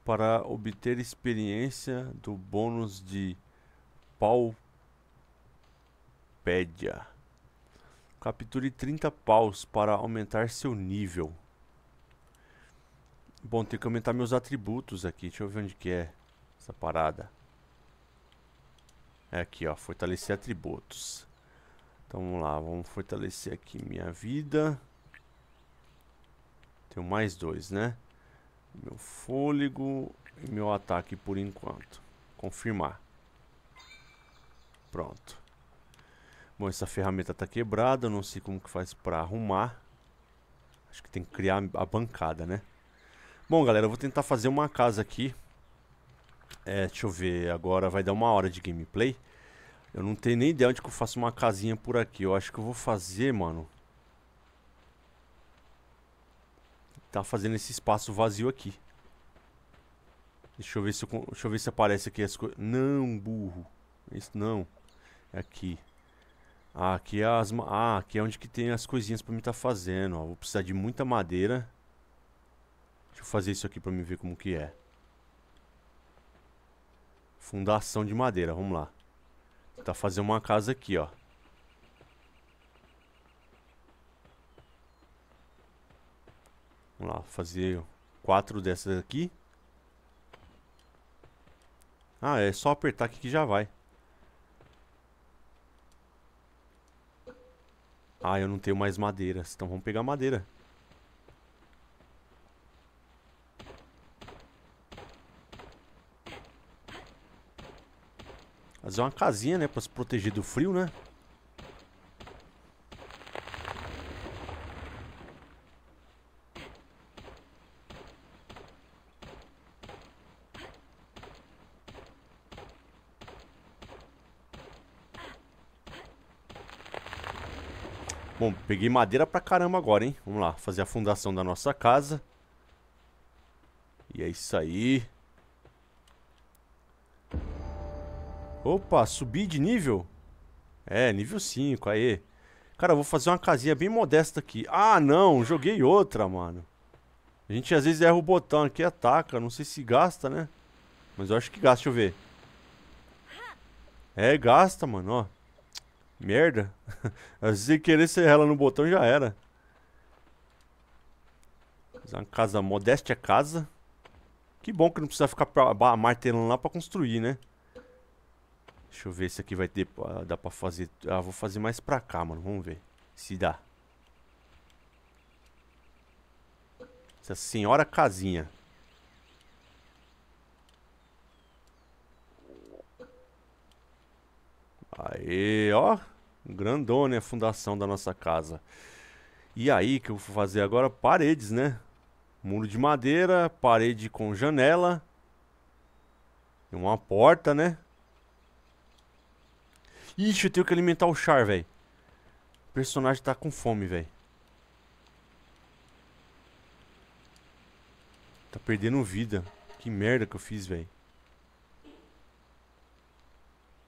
para obter experiência do bônus de Paupédia. Capture 30 paus para aumentar seu nível. Bom, tem que aumentar meus atributos aqui. Deixa eu ver onde que é essa parada. É aqui, ó. Fortalecer atributos. Então vamos lá. Vamos fortalecer aqui minha vida. Tenho mais dois, né? Meu fôlego e meu ataque por enquanto. Confirmar. Pronto. Bom, essa ferramenta está quebrada, eu não sei como que faz para arrumar. Acho que tem que criar a bancada, né? Bom, galera, eu vou tentar fazer uma casa aqui. É, deixa eu ver, agora vai dar uma hora de gameplay. Eu não tenho nem ideia onde que eu faço uma casinha por aqui. Eu acho que eu vou fazer, mano. Tá fazendo esse espaço vazio aqui. Deixa eu ver se, eu, deixa eu ver se aparece aqui as coisas. Não, burro. Isso não. É aqui. Ah, aqui é as... Ah, aqui é onde que tem as coisinhas pra mim tá fazendo, ó. Vou precisar de muita madeira. Deixa eu fazer isso aqui pra mim ver como que é. Fundação de madeira, vamos lá. Tá fazendo uma casa aqui, ó. Vamos lá, fazer quatro dessas aqui. Ah, é só apertar aqui que já vai. Ah, eu não tenho mais madeiras. Então vamos pegar madeira. Fazer uma casinha, né? Pra se proteger do frio, né? Bom, peguei madeira pra caramba agora, hein? Vamos lá, fazer a fundação da nossa casa. E é isso aí. Opa, subi de nível? É, nível 5, aí. Cara, eu vou fazer uma casinha bem modesta aqui. Ah, não, joguei outra, mano. A gente às vezes erra o botão aqui e ataca. Não sei se gasta, né? Mas eu acho que gasta, deixa eu ver. É, gasta, mano, ó. Merda. Se querer ser ela no botão já era. Fazer uma casa modéstia casa. Que bom que não precisa ficar martelando lá pra construir, né? Deixa eu ver se aqui vai ter. Dá pra fazer. Ah, vou fazer mais pra cá, mano. Vamos ver se dá. Essa senhora casinha. Aí, ó. Grandona a fundação da nossa casa. E aí, que eu vou fazer agora? Paredes, né? Muro de madeira, parede com janela. E uma porta, né? Ixi, eu tenho que alimentar o Char, velho. O personagem tá com fome, velho. Tá perdendo vida. Que merda que eu fiz, velho.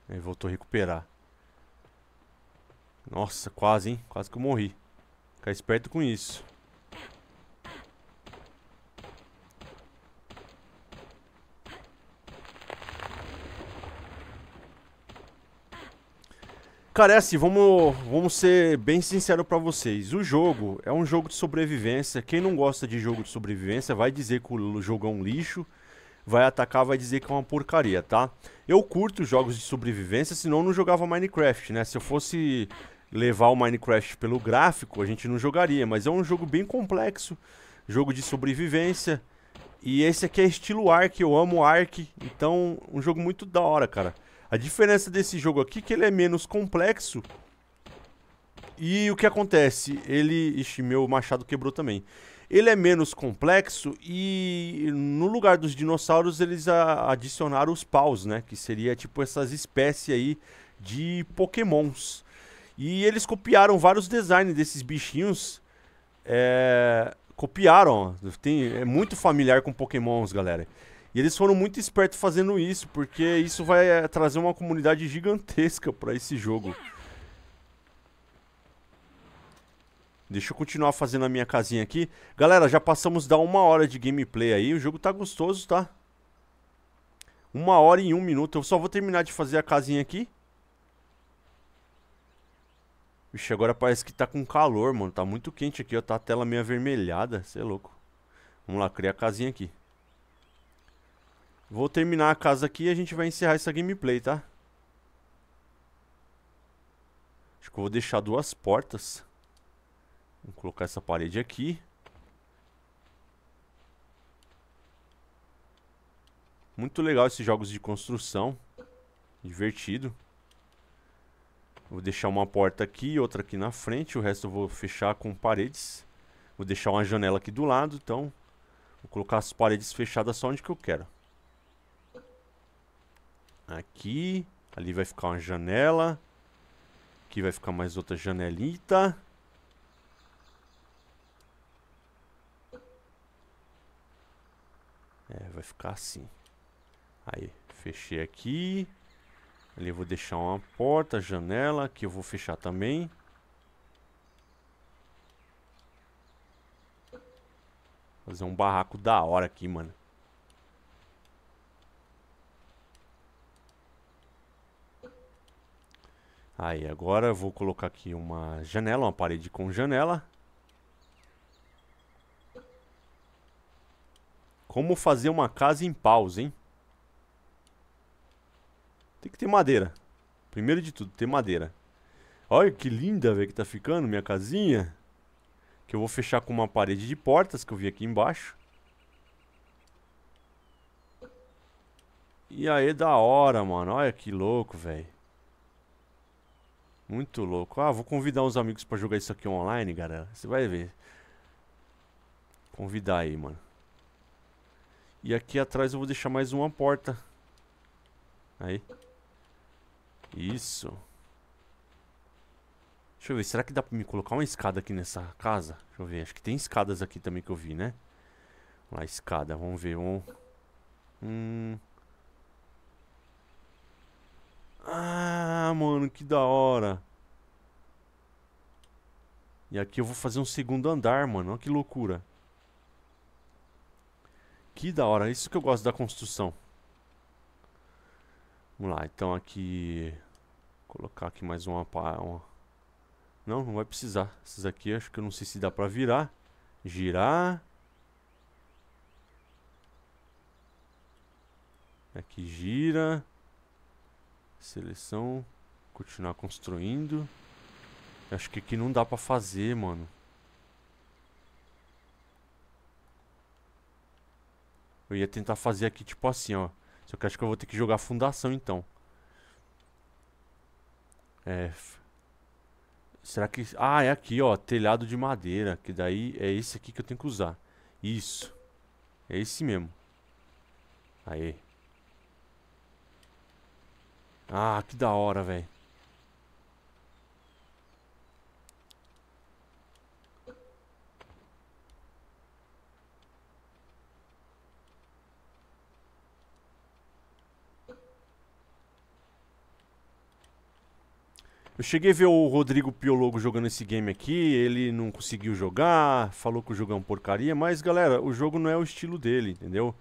Aí voltou a recuperar. Nossa, quase, hein? Quase que eu morri. Ficar esperto com isso. Cara, é assim, vamos, vamos ser bem sincero para vocês. O jogo é um jogo de sobrevivência. Quem não gosta de jogo de sobrevivência vai dizer que o jogo é um lixo. Vai atacar, vai dizer que é uma porcaria, tá? Eu curto jogos de sobrevivência, senão eu não jogava Minecraft, né? Se eu fosse levar o Minecraft pelo gráfico, a gente não jogaria. Mas é um jogo bem complexo, jogo de sobrevivência. E esse aqui é estilo Ark, eu amo Ark. Então, um jogo muito da hora, cara. A diferença desse jogo aqui é que ele é menos complexo. E o que acontece? Ele... Ixi, meu machado quebrou também. Ele é menos complexo e no lugar dos dinossauros eles adicionaram os paus, né? Que seria tipo essas espécies aí de pokémons. E eles copiaram vários designs desses bichinhos. É... Copiaram, Tem... é muito familiar com pokémons, galera. E eles foram muito espertos fazendo isso, porque isso vai é, trazer uma comunidade gigantesca para esse jogo. Deixa eu continuar fazendo a minha casinha aqui. Galera, já passamos da uma hora de gameplay aí. O jogo tá gostoso, tá? Uma hora e um minuto. Eu só vou terminar de fazer a casinha aqui. Vixe, agora parece que tá com calor, mano. Tá muito quente aqui, ó. Tá a tela meio avermelhada. Você é louco. Vamos lá, criar a casinha aqui. Vou terminar a casa aqui e a gente vai encerrar essa gameplay, tá? Acho que eu vou deixar duas portas. Vou colocar essa parede aqui. Muito legal esses jogos de construção. Divertido. Vou deixar uma porta aqui e outra aqui na frente. O resto eu vou fechar com paredes. Vou deixar uma janela aqui do lado. Então, vou colocar as paredes fechadas só onde que eu quero. Aqui. Ali vai ficar uma janela. Aqui vai ficar mais outra janelita. É, vai ficar assim. Aí, fechei aqui. Ali eu vou deixar uma porta, janela. Aqui eu vou fechar também. Fazer um barraco da hora aqui, mano. Aí, agora eu vou colocar aqui uma janela, uma parede com janela. Como fazer uma casa em paus, hein? Tem que ter madeira. Primeiro de tudo, ter madeira. Olha que linda, velho, que tá ficando minha casinha. Que eu vou fechar com uma parede de portas que eu vi aqui embaixo. E aí, da hora, mano. Olha que louco, velho. Muito louco. Ah, vou convidar uns amigos pra jogar isso aqui online, galera. Você vai ver. Convidar aí, mano. E aqui atrás eu vou deixar mais uma porta. Aí. Isso. Deixa eu ver, será que dá pra me colocar uma escada aqui nessa casa? Deixa eu ver, acho que tem escadas aqui também que eu vi, né? Lá, escada, vamos ver. Um... Hum... Ah, mano, que da hora. E aqui eu vou fazer um segundo andar, mano. Olha que loucura. Que da hora. Isso que eu gosto da construção. Vamos lá. Então aqui... Vou colocar aqui mais uma, uma... Não, não vai precisar. Esses aqui acho que eu não sei se dá pra virar. Girar. Aqui gira. Seleção. Continuar construindo. Acho que aqui não dá pra fazer, mano. Eu ia tentar fazer aqui tipo assim, ó. Só que acho que eu vou ter que jogar fundação então. É. Será que... Ah, é aqui, ó. Telhado de madeira. Que daí é esse aqui que eu tenho que usar. Isso. É esse mesmo. Aí. Ah, que da hora, velho. Eu cheguei a ver o Rodrigo Piologo jogando esse game aqui, ele não conseguiu jogar, falou que o jogo é uma porcaria, mas galera, o jogo não é o estilo dele, entendeu?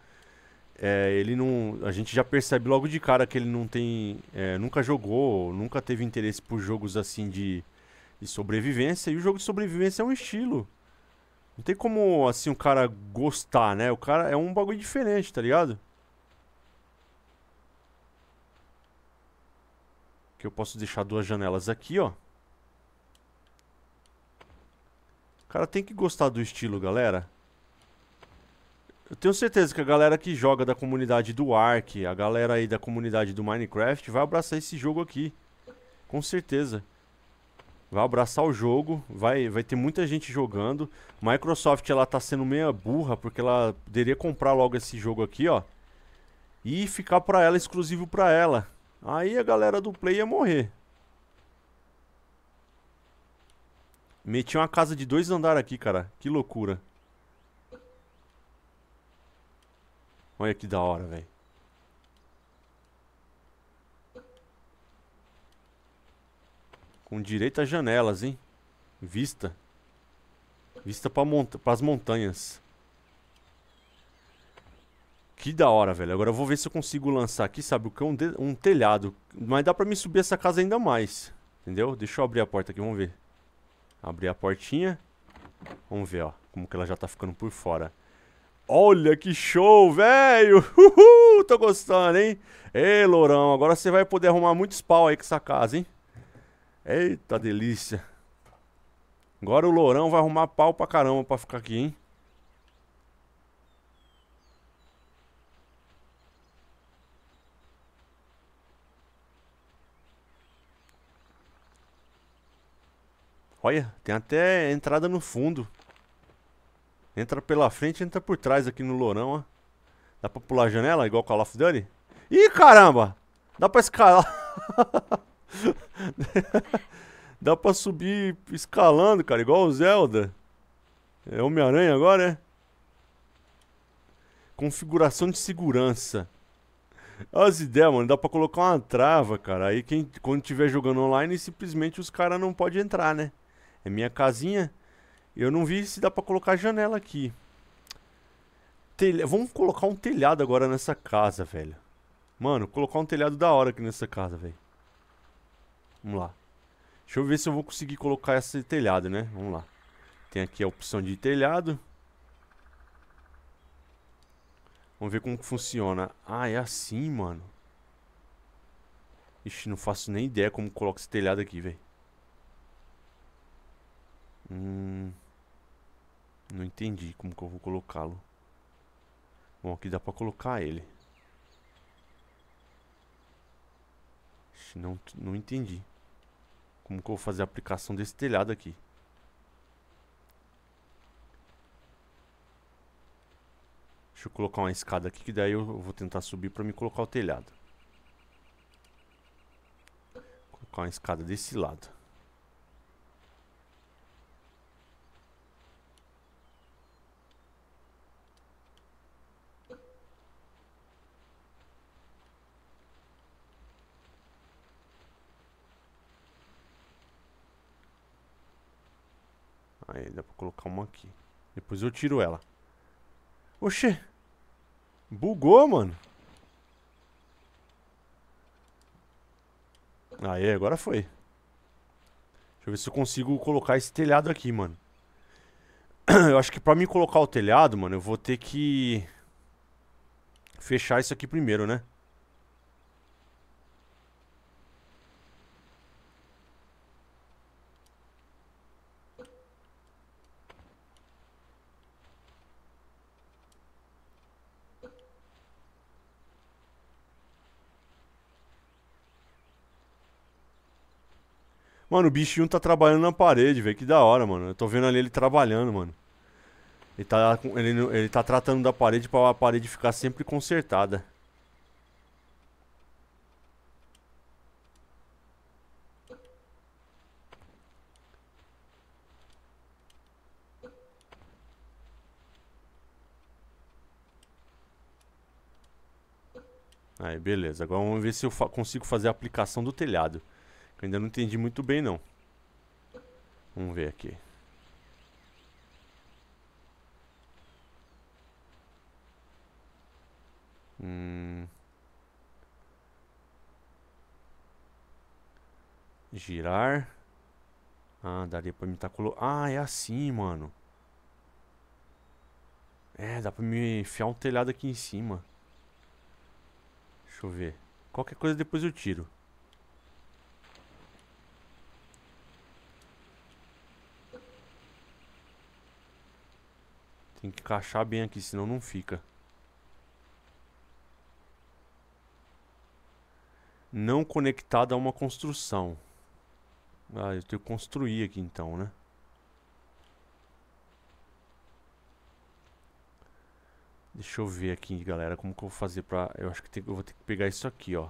É, ele não. A gente já percebe logo de cara que ele não tem. É, nunca jogou, nunca teve interesse por jogos assim de, de sobrevivência. E o jogo de sobrevivência é um estilo. Não tem como, assim, o cara gostar, né? O cara é um bagulho diferente, tá ligado? Que eu posso deixar duas janelas aqui, ó. O cara tem que gostar do estilo, galera. Eu tenho certeza que a galera que joga da comunidade do Ark, a galera aí da comunidade do Minecraft, vai abraçar esse jogo aqui. Com certeza. Vai abraçar o jogo, vai, vai ter muita gente jogando. Microsoft, ela tá sendo meia burra, porque ela poderia comprar logo esse jogo aqui, ó. E ficar pra ela, exclusivo pra ela. Aí a galera do Play ia morrer. Meti uma casa de dois andares aqui, cara. Que loucura. Olha que da hora, velho. Com direito às janelas, hein? Vista. Vista para mont as montanhas. Que da hora, velho. Agora eu vou ver se eu consigo lançar aqui, sabe o que? Um, um telhado. Mas dá pra me subir essa casa ainda mais. Entendeu? Deixa eu abrir a porta aqui, vamos ver. Abrir a portinha. Vamos ver, ó. Como que ela já tá ficando por fora. Olha que show, velho! Uhul! Tô gostando, hein? Ei, Lourão, agora você vai poder arrumar muitos pau aí com essa casa, hein? Eita delícia. Agora o Lourão vai arrumar pau pra caramba pra ficar aqui, hein? Olha, tem até entrada no fundo. Entra pela frente, entra por trás aqui no Lourão, ó. Dá pra pular a janela, igual Call of Duty? Ih, caramba! Dá pra escalar. Dá pra subir escalando, cara, igual o Zelda. É Homem-Aranha agora, é? Configuração de segurança. Olha as ideias, mano. Dá pra colocar uma trava, cara. Aí quem, quando tiver jogando online, simplesmente os caras não podem entrar, né? É minha casinha. Eu não vi se dá pra colocar janela aqui. Telha... Vamos colocar um telhado agora nessa casa, velho. Mano, colocar um telhado da hora aqui nessa casa, velho. Vamos lá. Deixa eu ver se eu vou conseguir colocar esse telhado, né? Vamos lá. Tem aqui a opção de telhado. Vamos ver como funciona. Ah, é assim, mano. Ixi, não faço nem ideia como coloca esse telhado aqui, velho. Hum... Não entendi como que eu vou colocá-lo. Bom, aqui dá pra colocar ele. Não, não entendi. Como que eu vou fazer a aplicação desse telhado aqui. Deixa eu colocar uma escada aqui, que daí eu vou tentar subir pra me colocar o telhado. Vou colocar uma escada desse lado. Aí dá pra colocar uma aqui. Depois eu tiro ela. Oxê! Bugou, mano. Aí, agora foi. Deixa eu ver se eu consigo colocar esse telhado aqui, mano. Eu acho que pra mim colocar o telhado, mano, eu vou ter que... Fechar isso aqui primeiro, né? Mano, o bichinho tá trabalhando na parede, velho. Que da hora, mano. Eu tô vendo ali ele trabalhando, mano. Ele tá, ele, ele tá tratando da parede pra a parede ficar sempre consertada. Aí, beleza. Agora vamos ver se eu fa consigo fazer a aplicação do telhado. Eu ainda não entendi muito bem, não. Vamos ver aqui. Hum. Girar. Ah, daria pra me colocando... Ah, é assim, mano. É, dá pra me enfiar um telhado aqui em cima. Deixa eu ver. Qualquer coisa depois eu tiro. Tem que encaixar bem aqui, senão não fica. Não conectado a uma construção. Ah, eu tenho que construir aqui então, né? Deixa eu ver aqui, galera, como que eu vou fazer pra... Eu acho que tem... eu vou ter que pegar isso aqui, ó.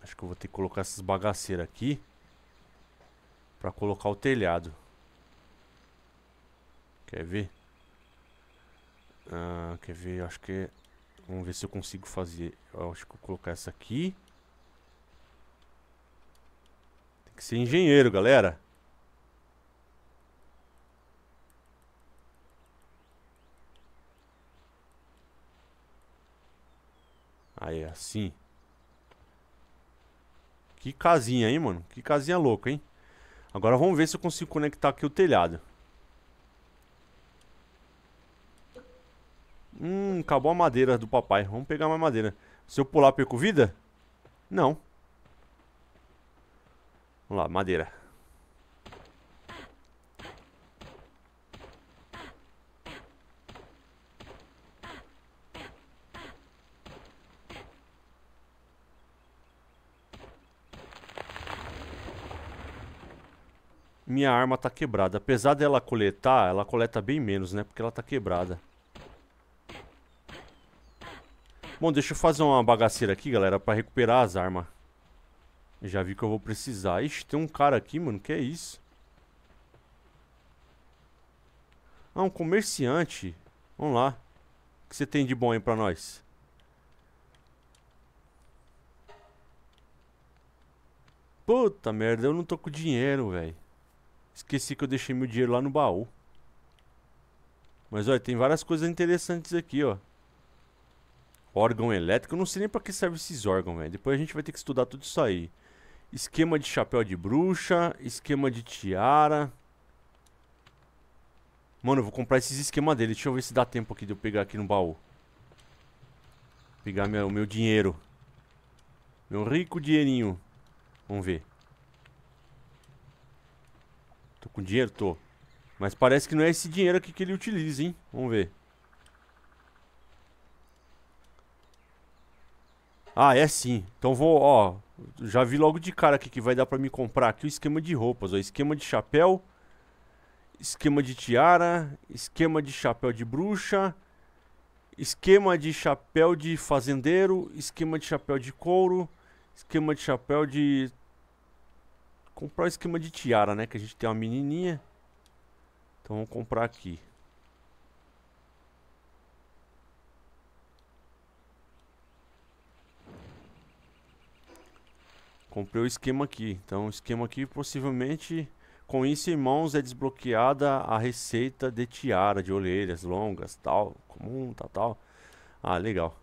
Acho que eu vou ter que colocar essas bagaceiras aqui. Pra colocar o telhado. Quer ver? Ah, quer ver? Acho que... Vamos ver se eu consigo fazer. Eu acho que vou colocar essa aqui. Tem que ser engenheiro, galera. Aí, assim. Que casinha, hein, mano? Que casinha louca, hein? Agora vamos ver se eu consigo conectar aqui o telhado. Hum, acabou a madeira do papai. Vamos pegar mais madeira. Se eu pular, perco vida? Não. Vamos lá, madeira. Minha arma tá quebrada. Apesar dela coletar, ela coleta bem menos, né? Porque ela tá quebrada. Bom, deixa eu fazer uma bagaceira aqui, galera, pra recuperar as armas. Já vi que eu vou precisar. Ixi, tem um cara aqui, mano. Que é isso? Ah, um comerciante. Vamos lá. O que você tem de bom aí pra nós? Puta merda, eu não tô com dinheiro, velho. Esqueci que eu deixei meu dinheiro lá no baú. Mas olha, tem várias coisas interessantes aqui, ó. Órgão elétrico. Eu não sei nem pra que serve esses órgãos, velho. Depois a gente vai ter que estudar tudo isso aí. Esquema de chapéu de bruxa. Esquema de tiara. Mano, eu vou comprar esses esquemas dele. Deixa eu ver se dá tempo aqui de eu pegar aqui no baú. Pegar meu, meu dinheiro. Meu rico dinheirinho. Vamos ver. Tô com dinheiro? Tô. Mas parece que não é esse dinheiro aqui que ele utiliza, hein? Vamos ver. Ah, é sim. Então vou, ó. Já vi logo de cara aqui que vai dar pra me comprar aqui o esquema de roupas, ó. Esquema de chapéu. Esquema de tiara. Esquema de chapéu de bruxa. Esquema de chapéu de fazendeiro. Esquema de chapéu de couro. Esquema de chapéu de comprar o esquema de tiara, né? Que a gente tem uma menininha. Então vamos comprar aqui. Comprei o esquema aqui. Então o esquema aqui possivelmente... Com isso, irmãos, é desbloqueada a receita de tiara, de olheiras longas, tal, comum, tal, tal. Ah, legal.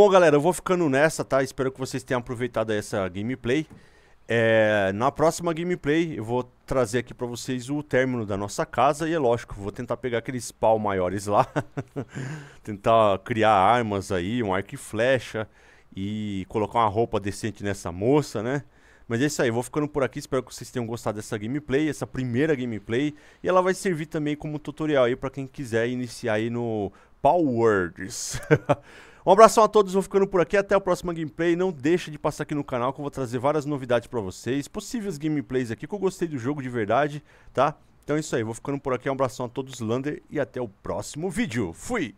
Bom, galera, eu vou ficando nessa, tá? Espero que vocês tenham aproveitado essa gameplay. É, na próxima gameplay eu vou trazer aqui pra vocês o término da nossa casa e é lógico, vou tentar pegar aqueles pau maiores lá, tentar criar armas aí, um arco e flecha e colocar uma roupa decente nessa moça, né? Mas é isso aí, vou ficando por aqui, espero que vocês tenham gostado dessa gameplay, essa primeira gameplay, e ela vai servir também como tutorial aí para quem quiser iniciar aí no Power Words. Um abração a todos, vou ficando por aqui, até a próxima gameplay. Não deixe de passar aqui no canal que eu vou trazer várias novidades pra vocês, possíveis gameplays aqui, que eu gostei do jogo de verdade, tá? Então é isso aí, vou ficando por aqui, um abração a todos, Lander, e até o próximo vídeo. Fui!